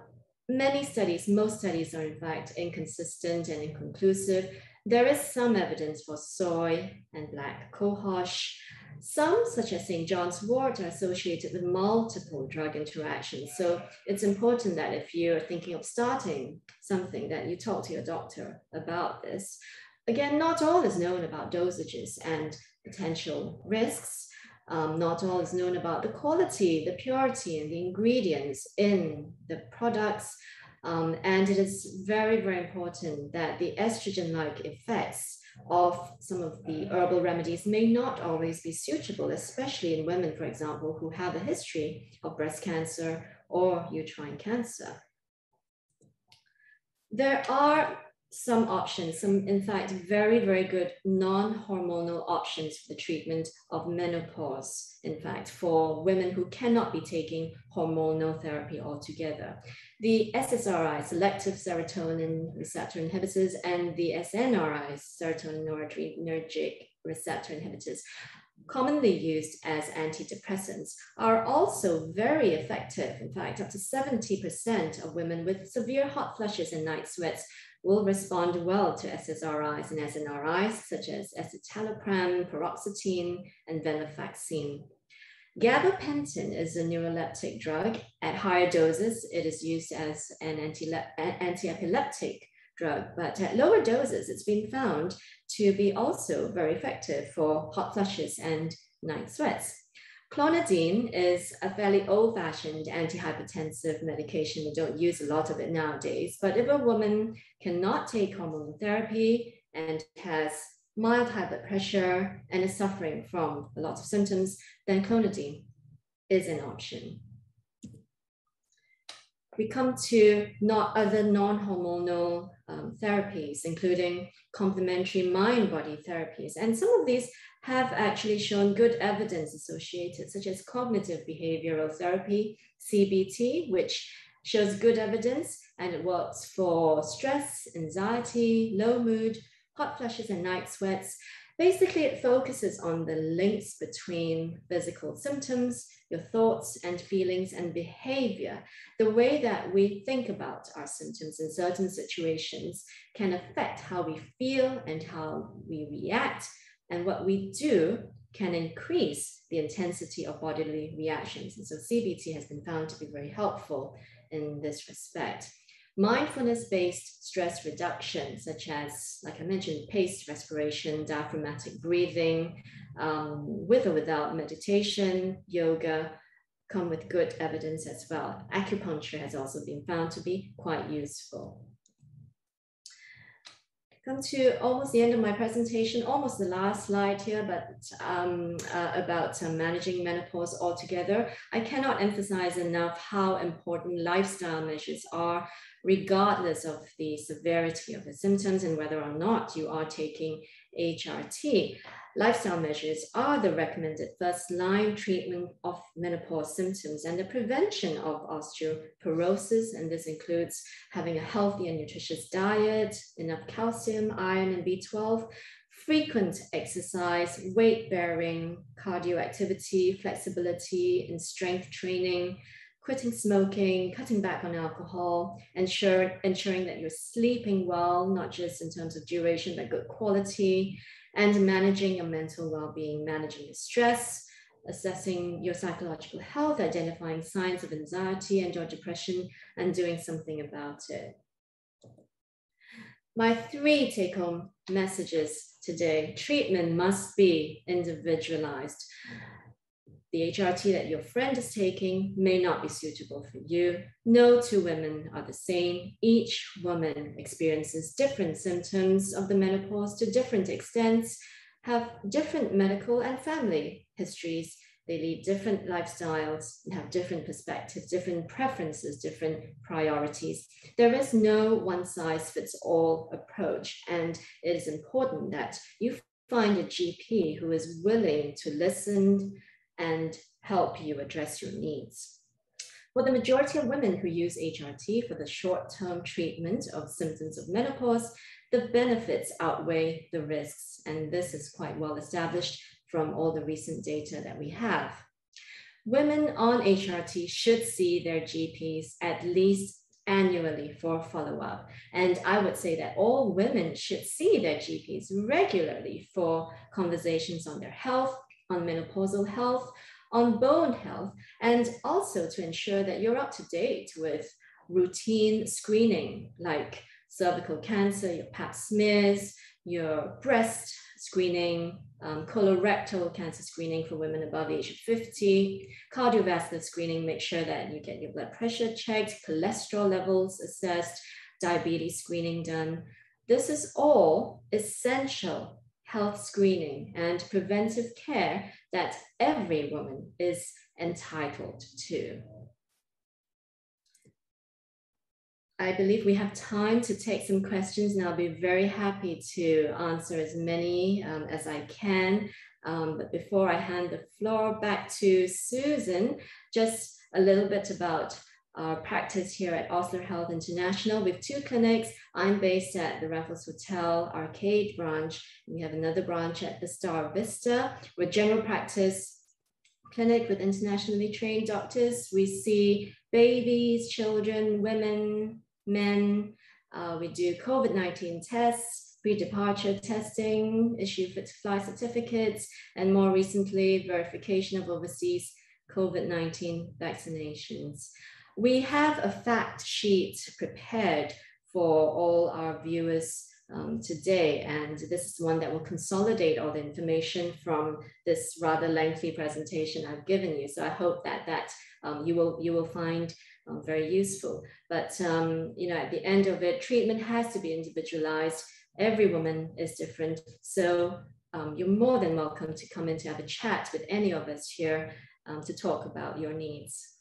many studies, most studies are in fact inconsistent and inconclusive. There is some evidence for soy and black cohosh. Some, such as St. John's wort, are associated with multiple drug interactions. So it's important that if you're thinking of starting something, that you talk to your doctor about this. Again, not all is known about dosages and potential risks. Um, not all is known about the quality, the purity, and the ingredients in the products. Um, and it is very, very important that the estrogen-like effects of some of the herbal remedies may not always be suitable, especially in women, for example, who have a history of breast cancer or uterine cancer. There are some options, some in fact very, very good non-hormonal options for the treatment of menopause, in fact, for women who cannot be taking hormonal therapy altogether. The SSRI, selective serotonin receptor inhibitors, and the SNRI, serotonin receptor inhibitors, commonly used as antidepressants, are also very effective. In fact, up to 70% of women with severe hot flushes and night sweats will respond well to SSRIs and SNRIs, such as escitalopram, paroxetine, and venlafaxine. Gabapentin is a neuroleptic drug. At higher doses, it is used as an anti-epileptic drug, but at lower doses, it's been found to be also very effective for hot flushes and night sweats. Clonidine is a fairly old-fashioned antihypertensive medication. We don't use a lot of it nowadays. But if a woman cannot take hormonal therapy and has mild high blood pressure and is suffering from a lot of symptoms, then clonidine is an option. We come to not other non-hormonal um, therapies, including complementary mind-body therapies. And some of these have actually shown good evidence associated, such as cognitive behavioral therapy, CBT, which shows good evidence and it works for stress, anxiety, low mood, hot flushes, and night sweats. Basically, it focuses on the links between physical symptoms, your thoughts and feelings and behavior. The way that we think about our symptoms in certain situations can affect how we feel and how we react And what we do can increase the intensity of bodily reactions. And so CBT has been found to be very helpful in this respect. Mindfulness-based stress reduction, such as, like I mentioned, paced respiration, diaphragmatic breathing, um, with or without meditation, yoga, come with good evidence as well. Acupuncture has also been found to be quite useful come to almost the end of my presentation, almost the last slide here, but um, uh, about uh, managing menopause altogether. I cannot emphasize enough how important lifestyle measures are, regardless of the severity of the symptoms and whether or not you are taking HRT lifestyle measures are the recommended first line treatment of menopause symptoms and the prevention of osteoporosis. And this includes having a healthy and nutritious diet, enough calcium, iron, and B12, frequent exercise, weight bearing, cardio activity, flexibility, and strength training. Quitting smoking, cutting back on alcohol, ensure, ensuring that you're sleeping well, not just in terms of duration, but good quality, and managing your mental well-being, managing your stress, assessing your psychological health, identifying signs of anxiety and or depression, and doing something about it. My three take-home messages today, treatment must be individualized the HRT that your friend is taking may not be suitable for you. No two women are the same. Each woman experiences different symptoms of the menopause to different extents, have different medical and family histories. They lead different lifestyles have different perspectives, different preferences, different priorities. There is no one size fits all approach. And it is important that you find a GP who is willing to listen, and help you address your needs. For the majority of women who use HRT for the short-term treatment of symptoms of menopause, the benefits outweigh the risks, and this is quite well established from all the recent data that we have. Women on HRT should see their GPs at least annually for follow-up. And I would say that all women should see their GPs regularly for conversations on their health, on menopausal health, on bone health, and also to ensure that you're up to date with routine screening like cervical cancer, your pap smears, your breast screening, um, colorectal cancer screening for women above the age of 50, cardiovascular screening, make sure that you get your blood pressure checked, cholesterol levels assessed, diabetes screening done. This is all essential health screening and preventive care that every woman is entitled to. I believe we have time to take some questions and I'll be very happy to answer as many um, as I can. Um, but before I hand the floor back to Susan, just a little bit about our practice here at Osler Health International with two clinics. I'm based at the Raffles Hotel Arcade branch. We have another branch at the Star Vista. We're general practice clinic with internationally trained doctors. We see babies, children, women, men. Uh, we do COVID-19 tests, pre-departure testing, issue fit fly certificates, and more recently, verification of overseas COVID-19 vaccinations. We have a fact sheet prepared for all our viewers um, today, and this is one that will consolidate all the information from this rather lengthy presentation I've given you. So I hope that that um, you will you will find um, very useful. But um, you know, at the end of it, treatment has to be individualized. Every woman is different, so um, you're more than welcome to come in to have a chat with any of us here um, to talk about your needs.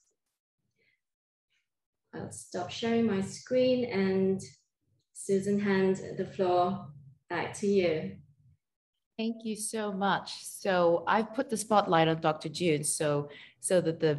I'll stop sharing my screen and Susan, hand the floor back to you. Thank you so much. So I've put the spotlight on Dr. June so so that the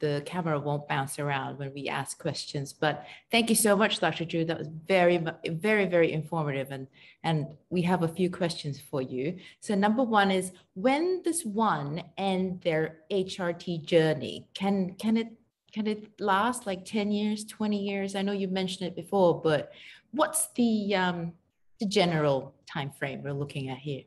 the camera won't bounce around when we ask questions. But thank you so much, Dr. June. That was very very very informative, and and we have a few questions for you. So number one is when does one end their HRT journey? Can can it can it last like 10 years 20 years i know you mentioned it before but what's the um the general time frame we're looking at here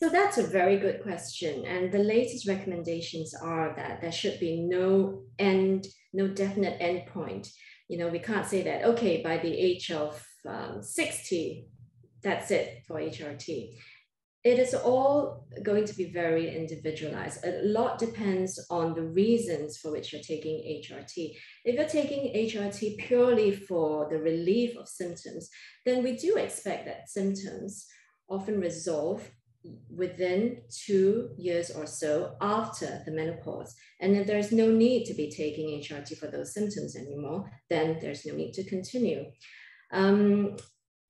So that's a very good question. And the latest recommendations are that there should be no end, no definite endpoint. You know, we can't say that, okay, by the age of um, 60, that's it for HRT. It is all going to be very individualized. A lot depends on the reasons for which you're taking HRT. If you're taking HRT purely for the relief of symptoms, then we do expect that symptoms often resolve within two years or so after the menopause. And if there's no need to be taking HRT for those symptoms anymore, then there's no need to continue. Um,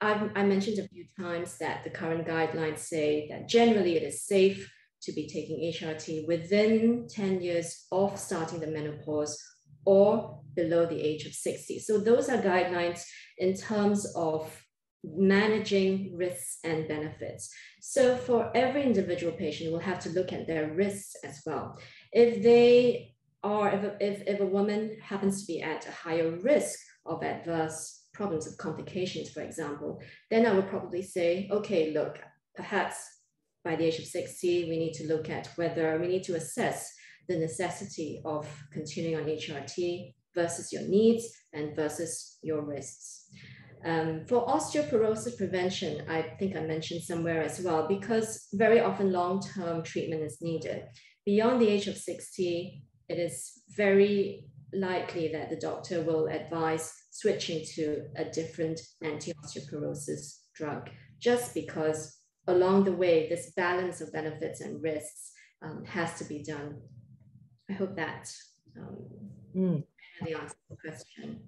I've, I mentioned a few times that the current guidelines say that generally it is safe to be taking HRT within 10 years of starting the menopause or below the age of 60. So those are guidelines in terms of managing risks and benefits. So for every individual patient, we'll have to look at their risks as well. If they are, if, if, if a woman happens to be at a higher risk of adverse problems of complications, for example, then I would probably say, okay, look, perhaps by the age of 60, we need to look at whether we need to assess the necessity of continuing on HRT versus your needs and versus your risks. Um, for osteoporosis prevention, I think I mentioned somewhere as well, because very often long-term treatment is needed. Beyond the age of 60, it is very likely that the doctor will advise switching to a different anti-osteoporosis drug, just because along the way, this balance of benefits and risks um, has to be done. I hope that um, mm. to the question.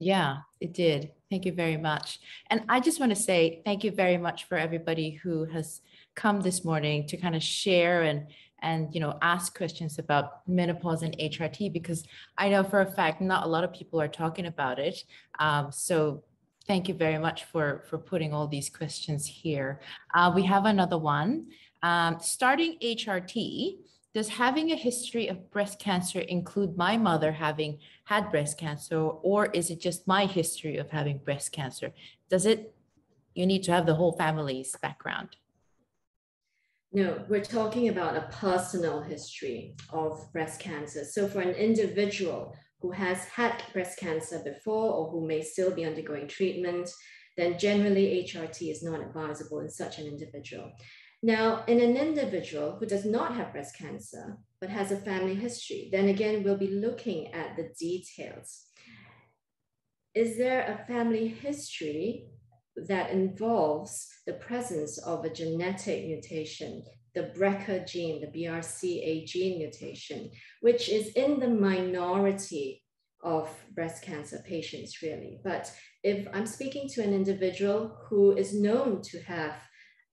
Yeah, it did. Thank you very much. And I just want to say thank you very much for everybody who has come this morning to kind of share and and you know ask questions about menopause and HRT because I know for a fact not a lot of people are talking about it. Um, so thank you very much for for putting all these questions here. Uh, we have another one. Um, starting HRT does having a history of breast cancer include my mother having had breast cancer, or is it just my history of having breast cancer? Does it, you need to have the whole family's background? No, we're talking about a personal history of breast cancer. So for an individual who has had breast cancer before or who may still be undergoing treatment, then generally HRT is not advisable in such an individual. Now, in an individual who does not have breast cancer, but has a family history, then again, we'll be looking at the details. Is there a family history that involves the presence of a genetic mutation, the BRCA gene, the BRCA gene mutation, which is in the minority of breast cancer patients, really. But if I'm speaking to an individual who is known to have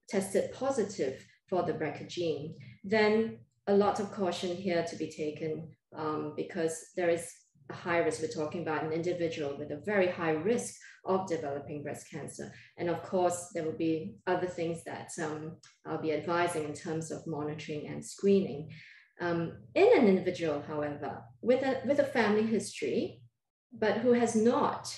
tested positive for the BRCA gene, then a lot of caution here to be taken um, because there is high risk. We're talking about an individual with a very high risk of developing breast cancer. And of course, there will be other things that um, I'll be advising in terms of monitoring and screening. Um, in an individual, however, with a, with a family history, but who has not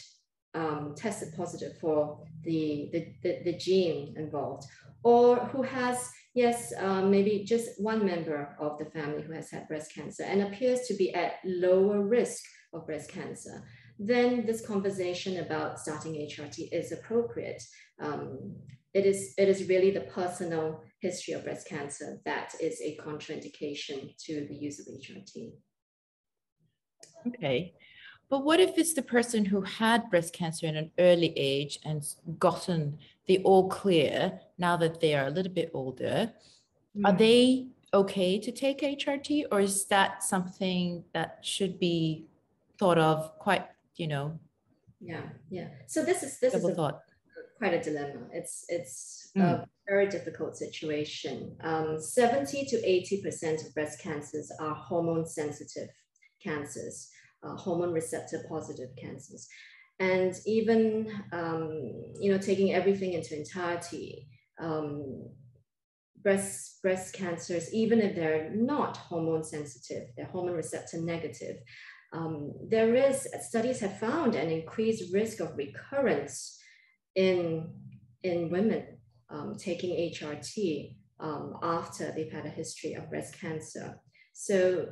um, tested positive for the, the, the, the, gene involved, or who has, yes, um, maybe just one member of the family who has had breast cancer and appears to be at lower risk of breast cancer, then this conversation about starting HRT is appropriate. Um, it is, it is really the personal history of breast cancer that is a contraindication to the use of HRT. Okay. But what if it's the person who had breast cancer in an early age and gotten the all clear now that they are a little bit older? Mm. Are hmm. they okay to take HRT or is that something that should be thought of quite, you know? Yeah, yeah. So this is this is a, thought. quite a dilemma. It's it's mm. a very difficult situation. Um, 70 to 80% of breast cancers are hormone sensitive cancers uh, hormone receptor positive cancers. And even, um, you know, taking everything into entirety, um, breast, breast cancers, even if they're not hormone sensitive, they're hormone receptor negative, um, there is, studies have found an increased risk of recurrence in, in women um, taking HRT um, after they've had a history of breast cancer. So,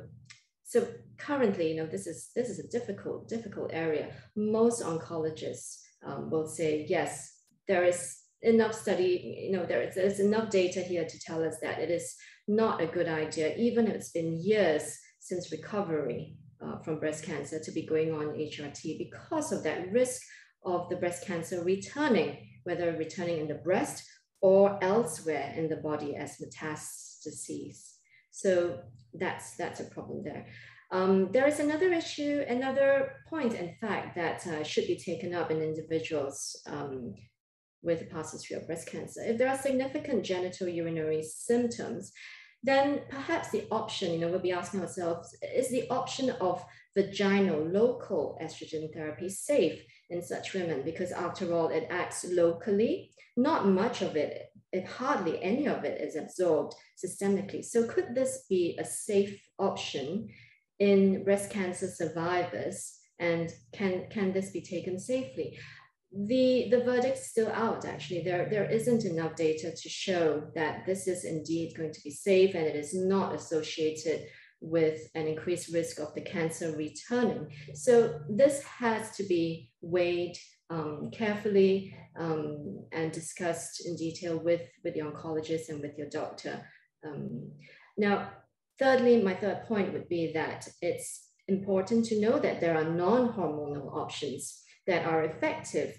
so currently, you know, this is this is a difficult difficult area. Most oncologists um, will say yes, there is enough study, you know, there is there's enough data here to tell us that it is not a good idea, even if it's been years since recovery uh, from breast cancer to be going on HRT because of that risk of the breast cancer returning, whether returning in the breast or elsewhere in the body as metastases. So that's, that's a problem there. Um, there is another issue, another point, in fact, that uh, should be taken up in individuals um, with a past history of breast cancer. If there are significant genital urinary symptoms, then perhaps the option, you know, we'll be asking ourselves, is the option of vaginal local estrogen therapy safe in such women? Because after all, it acts locally, not much of it, if hardly any of it is absorbed systemically. So could this be a safe option in breast cancer survivors? And can, can this be taken safely? The the verdict's still out actually. There there isn't enough data to show that this is indeed going to be safe and it is not associated with an increased risk of the cancer returning. So this has to be weighed um, carefully um, and discussed in detail with with the oncologist and with your doctor. Um, now thirdly my third point would be that it's important to know that there are non-hormonal options that are effective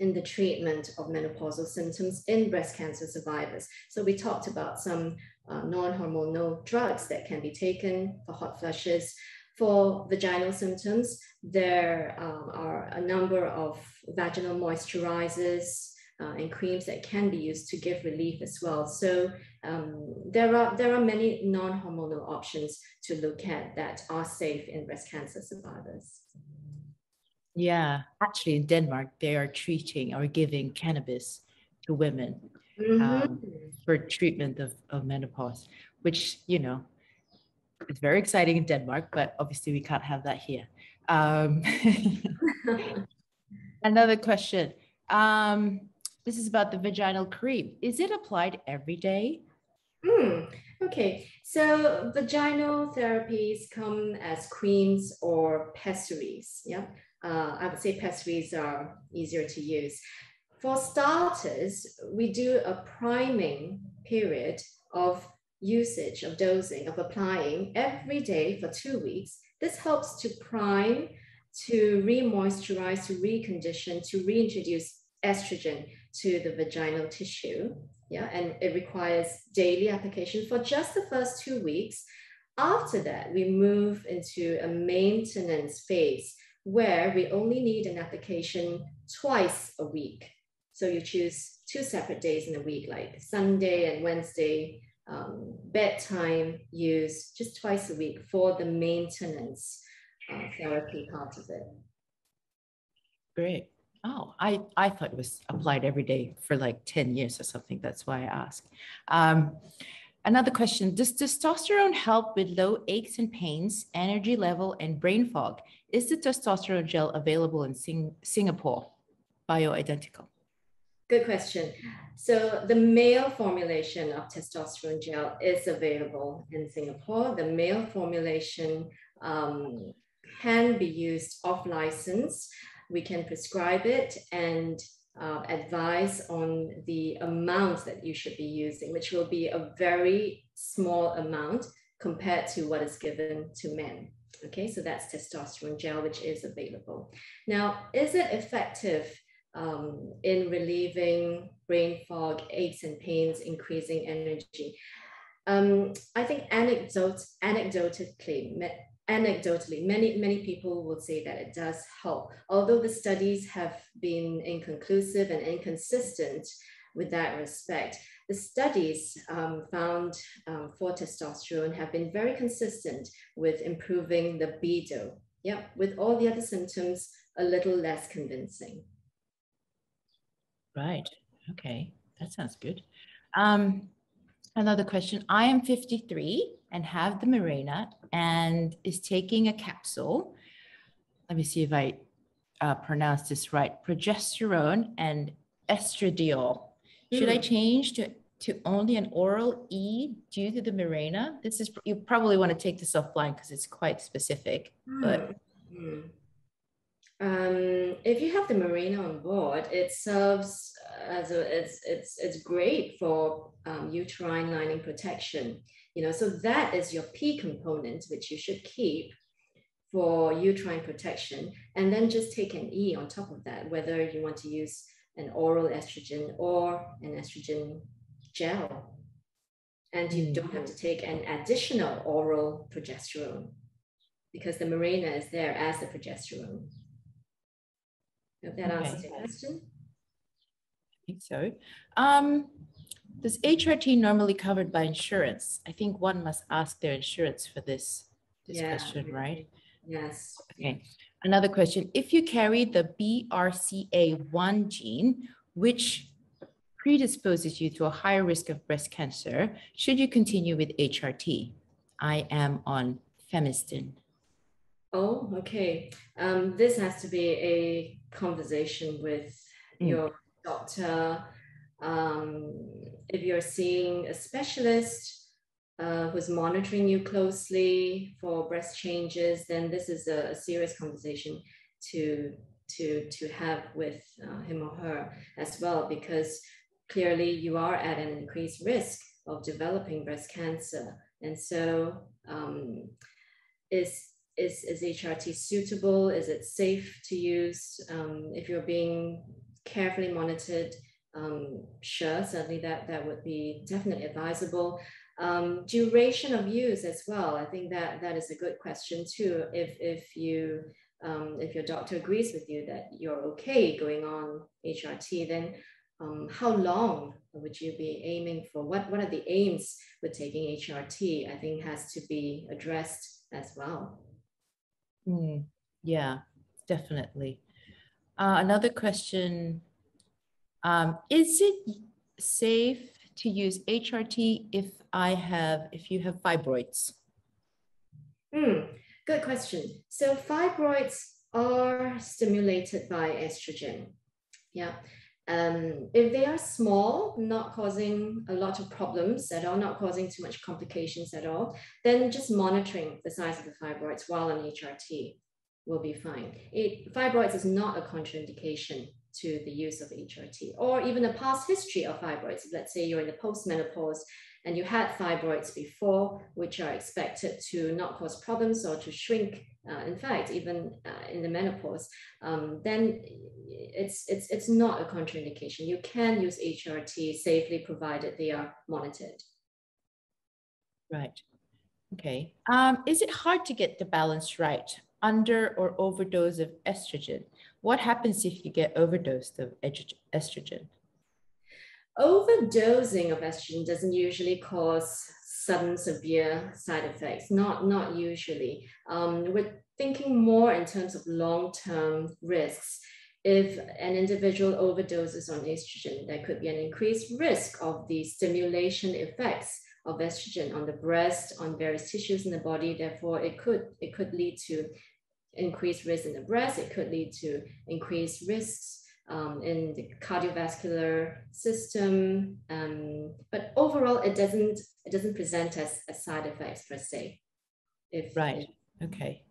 in the treatment of menopausal symptoms in breast cancer survivors. So we talked about some uh, non-hormonal drugs that can be taken for hot flushes. For vaginal symptoms, there um, are a number of vaginal moisturizers uh, and creams that can be used to give relief as well. So um, there are there are many non-hormonal options to look at that are safe in breast cancer survivors. Yeah, actually, in Denmark, they are treating or giving cannabis to women mm-hmm. um, for treatment of, of menopause, which, you know, is very exciting in Denmark, but obviously we can't have that here. Um, *laughs* another question. Um, this is about the vaginal cream. Is it applied every day? Mm, okay, so vaginal therapies come as creams or pessaries. Yeah, uh, I would say pessaries are easier to use. For starters, we do a priming period of usage, of dosing, of applying every day for two weeks. This helps to prime, to re-moisturize, to recondition, to reintroduce estrogen to the vaginal tissue. Yeah, and it requires daily application for just the first two weeks. After that, we move into a maintenance phase where we only need an application twice a week. So you choose two separate days in a week, like Sunday and Wednesday, um, bedtime use just twice a week for the maintenance uh, therapy part of it. Great. Oh, I, I thought it was applied every day for like 10 years or something. That's why I asked. Um, another question Does testosterone help with low aches and pains, energy level, and brain fog? Is the testosterone gel available in Sing- Singapore? Bioidentical. Good question. So the male formulation of testosterone gel is available in Singapore. The male formulation um, can be used off license. We can prescribe it and uh, advise on the amount that you should be using, which will be a very small amount compared to what is given to men. Okay, so that's testosterone gel, which is available. Now, is it effective um, in relieving brain fog, aches and pains, increasing energy? Um, I think anecdote, anecdotally, anecdotally, many, many people will say that it does help. Although the studies have been inconclusive and inconsistent with that respect, the studies um, found um, for testosterone have been very consistent with improving the libido. Yeah, with all the other symptoms, a little less convincing. Right. Okay. That sounds good. Um, another question. I am 53 and have the Mirena and is taking a capsule. Let me see if I uh, pronounce this right. Progesterone and estradiol. Should mm. I hmm. change to to only an oral E due to the Mirena? This is, you probably want to take this offline because it's quite specific, but. Mm. Um, if you have the Mirena on board, it serves as a, it's, it's, it's great for um, uterine lining protection. You know, so that is your P component, which you should keep for uterine protection, and then just take an E on top of that, whether you want to use an oral estrogen or an estrogen gel. And you don't have to take an additional oral progesterone because the Mirena is there as the progesterone. Hope that okay. answers your question. I think so. Um, does HRT normally covered by insurance? I think one must ask their insurance for this, this yeah. question, right? Yes. Okay. Another question. If you carry the BRCA1 gene, which predisposes you to a higher risk of breast cancer, should you continue with HRT? I am on Femoston. Oh, okay. Um, this has to be a conversation with mm. your doctor. Um, if you're seeing a specialist uh, who's monitoring you closely for breast changes, then this is a, a serious conversation to to to have with uh, him or her as well, because clearly you are at an increased risk of developing breast cancer, and so um, is is, is HRT suitable? Is it safe to use? Um, if you're being carefully monitored, um, sure, certainly that, that would be definitely advisable. Um, duration of use as well. I think that that is a good question too. If, if you um, if your doctor agrees with you that you're okay going on HRT, then um, how long would you be aiming for? What, what are the aims with taking HRT? I think has to be addressed as well. Mm, yeah, definitely. Uh, another question um, Is it safe to use HRT if I have, if you have fibroids? Mm, good question. So, fibroids are stimulated by estrogen. Yeah. Um, if they are small, not causing a lot of problems at all, not causing too much complications at all, then just monitoring the size of the fibroids while on HRT will be fine. It, fibroids is not a contraindication to the use of HRT or even a past history of fibroids. Let's say you're in the postmenopause and you had fibroids before, which are expected to not cause problems or to shrink, uh, in fact, even uh, in the menopause, um, then it's, it's, it's not a contraindication. You can use HRT safely provided they are monitored. Right. Okay. Um, is it hard to get the balance right under or overdose of estrogen? What happens if you get overdosed of estrogen? overdosing of estrogen doesn't usually cause sudden severe side effects, not, not usually. Um, we're thinking more in terms of long-term risks. If an individual overdoses on estrogen, there could be an increased risk of the stimulation effects of estrogen on the breast, on various tissues in the body. Therefore, it could, it could lead to increased risk in the breast. It could lead to increased risks um, in the cardiovascular system. Um, but overall, it doesn't it doesn't present as, a side effects per se. If right, okay.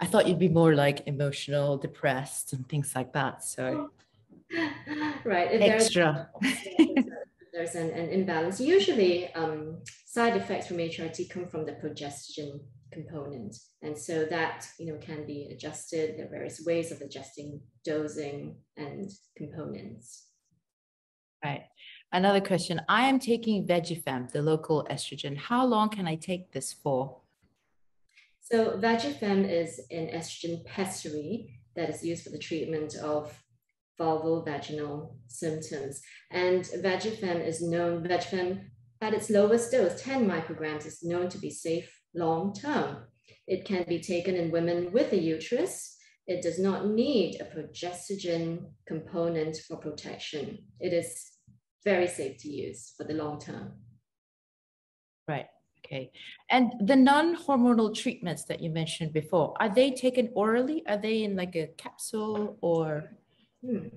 I thought you'd be more like emotional, depressed, and things like that. So *laughs* right, if extra. There's, *laughs* there's an, an imbalance. Usually, um, side effects from HRT come from the progesterone component. And so that you know can be adjusted. There are various ways of adjusting dosing and components. Right. Another question. I am taking Vagifem, the local estrogen. How long can I take this for? So Vagifem is an estrogen pessary that is used for the treatment of vulval vaginal symptoms. And Vagifem is known, Vagifem at its lowest dose, 10 micrograms, is known to be safe long term. It can be taken in women with a uterus. It does not need a progestogen component for protection. It is very safe to use for the long term. Right. Okay. And the non-hormonal treatments that you mentioned before, are they taken orally? Are they in like a capsule or hmm.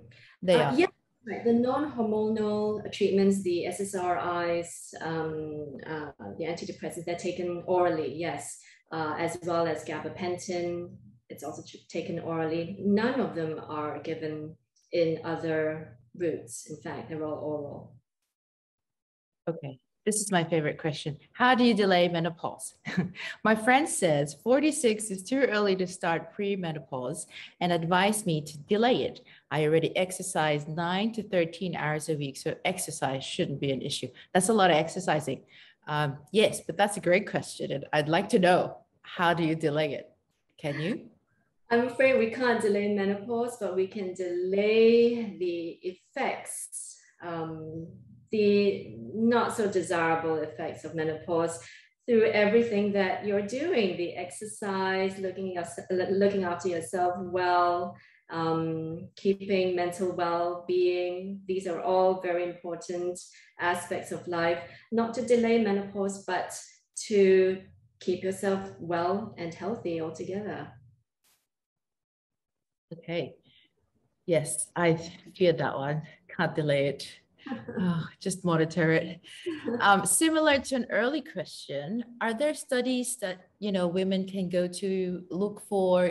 they uh, are? Yeah, Right, the non-hormonal treatments, the SSRIs, um, uh, the antidepressants, they're taken orally, yes, uh, as well as gabapentin, it's also taken orally. None of them are given in other routes. In fact, they're all oral. Okay. This is my favorite question. How do you delay menopause? *laughs* my friend says 46 is too early to start pre-menopause and advised me to delay it. I already exercise 9 to 13 hours a week, so exercise shouldn't be an issue. That's a lot of exercising. Um, yes, but that's a great question. And I'd like to know, how do you delay it? Can you? I'm afraid we can't delay menopause, but we can delay the effects um, the not so desirable effects of menopause through everything that you're doing the exercise looking, looking after yourself well um, keeping mental well-being. These are all very important aspects of life not to delay menopause but to keep yourself well and healthy altogether. Okay. Yes i feared that one. Can't delay it oh, just monitor it. Um, similar to an early question, are there studies that you know women can go to look for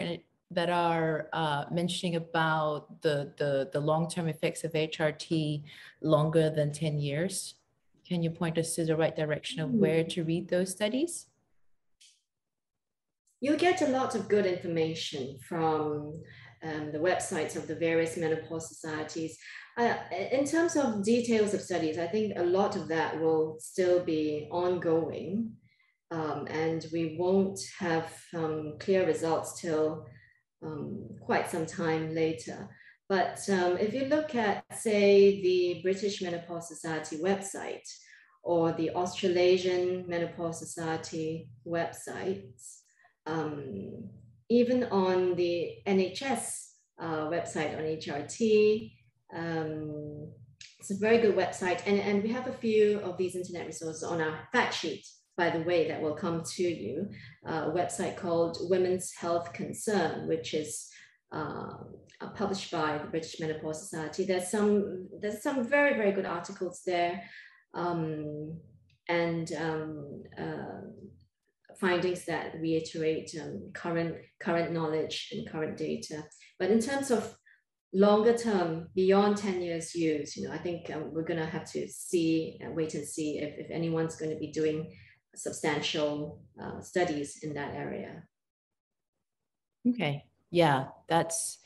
that are uh, mentioning about the the, the long term effects of HRT longer than ten years? Can you point us to the right direction of where hmm. to read those studies? You'll get a lot of good information from um, the websites of the various menopause societies. Uh, in terms of details of studies, I think a lot of that will still be ongoing, um, and we won't have um, clear results till um, quite some time later. But um, if you look at, say, the British Menopause Society website or the Australasian Menopause Society websites, um, even on the NHS uh, website on HRT, um, it's a very good website. And, and we have a few of these internet resources on our fact sheet, by the way, that will come to you. Uh, a website called Women's Health Concern, which is uh, published by the British Menopause Society. There's some, there's some very, very good articles there. Um, and um, uh, findings that reiterate um, current current knowledge and current data. But in terms of longer term, beyond 10 years use, you know, I think um, we're going to have to see, uh, wait and see if, if anyone's going to be doing substantial uh, studies in that area. Okay, yeah, that's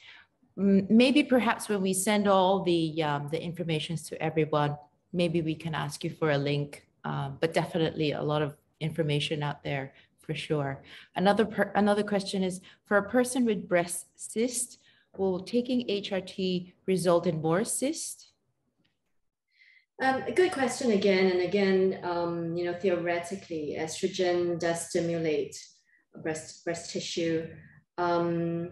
maybe perhaps when we send all the um, the informations to everyone, maybe we can ask you for a link. Um, but definitely a lot of information out there for sure. Another another question is for a person with breast cyst, will taking HRT result in more cysts? Um, a good question again and again. Um, you know, theoretically, estrogen does stimulate breast breast tissue. Um,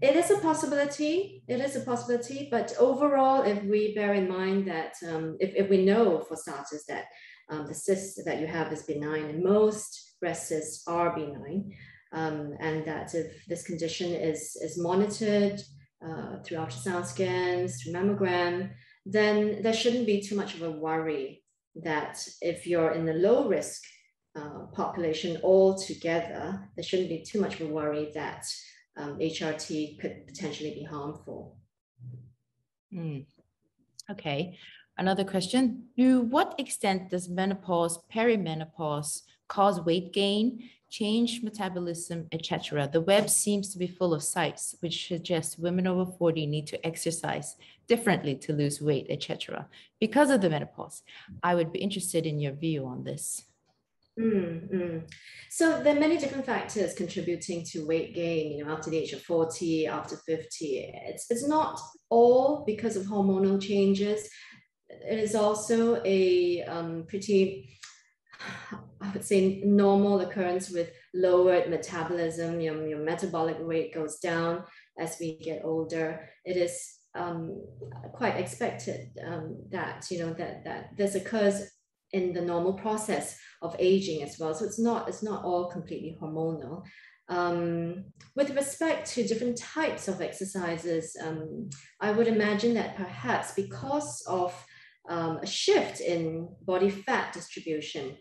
it is a possibility. It is a possibility, but overall, if we bear in mind that um, if, if we know for starters that um, the cyst that you have is benign, and most breast cysts are benign, um, and that if this condition is, is monitored uh, through ultrasound scans, through mammogram, then there shouldn't be too much of a worry that if you're in the low risk uh, population altogether, there shouldn't be too much of a worry that um, HRT could potentially be harmful. Mm. Okay. Another question. To what extent does menopause, perimenopause cause weight gain change metabolism, etc. The web seems to be full of sites which suggest women over 40 need to exercise differently to lose weight, etc. Because of the menopause, I would be interested in your view on this. Mm, So there are many different factors contributing to weight gain, you know, after the age of 40, after 50. It's, it's not all because of hormonal changes. It is also a um, pretty I would say normal occurrence with lowered metabolism. Your, your metabolic rate goes down as we get older. It is um, quite expected um, that you know that that this occurs in the normal process of aging as well. So it's not it's not all completely hormonal. Um, with respect to different types of exercises, um, I would imagine that perhaps because of um, a shift in body fat distribution,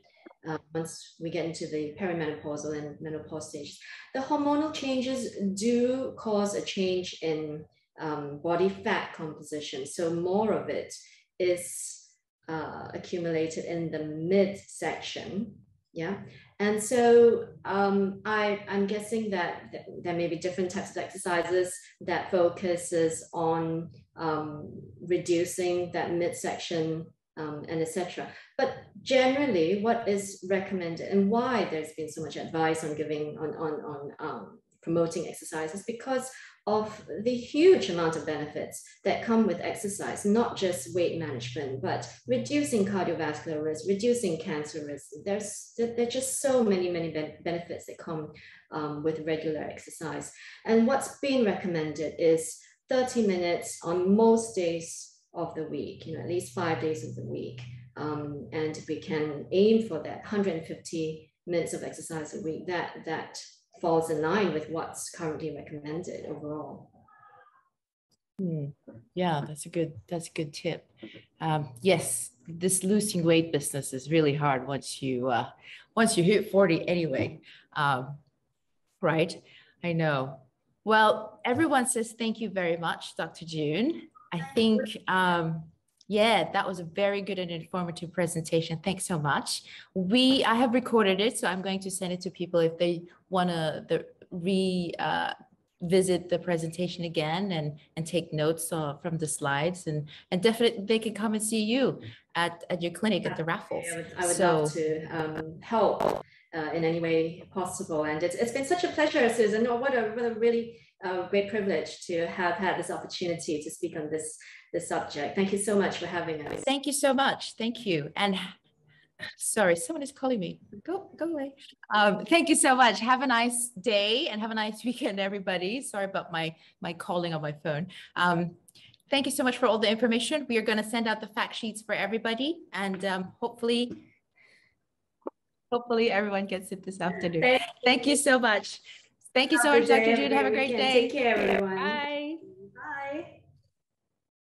uh, once we get into the perimenopausal and menopause stages, the hormonal changes do cause a change in um, body fat composition. So more of it is uh, accumulated in the midsection. Yeah. And so um, I, I'm guessing that th there may be different types of exercises that focuses on um, reducing that midsection um, and etc. But generally, what is recommended and why there's been so much advice on giving on on on um, promoting exercise is because of the huge amount of benefits that come with exercise, not just weight management, but reducing cardiovascular risk, reducing cancer risk. There's there are just so many, many benefits that come um, with regular exercise. And what's being recommended is 30 minutes on most days of the week, you know, at least five days of the week. Um, and we can aim for that 150 minutes of exercise a week. That that falls in line with what's currently recommended overall. Hmm. Yeah, that's a good that's a good tip. Um, yes, this losing weight business is really hard once you uh, once you hit 40 anyway. Um, right? I know. Well, everyone says thank you very much, Dr. June. I think um, yeah, that was a very good and informative presentation. Thanks so much. We I have recorded it, so I'm going to send it to people if they want to the re uh, visit the presentation again and and take notes uh, from the slides and and definitely they can come and see you at at your clinic at the raffles. I would, I would so, love to um, help uh, in any way possible, and it's it's been such a pleasure, Susan. Oh, what a what a really uh, great privilege to have had this opportunity to speak on this the subject. Thank you so much for having us. Thank you so much. Thank you. And *laughs* sorry, someone is calling me. Go, go away. Um, thank you so much. Have a nice day and have a nice *laughs* weekend, everybody. Sorry about my my calling on my phone. Um, thank you so much for all the information. We are going to send out the fact sheets for everybody, and um, hopefully, hopefully everyone gets it this afternoon. Thank you so much. Thank you so much, Dr. June. Have a great day. Take care, everyone. Bye.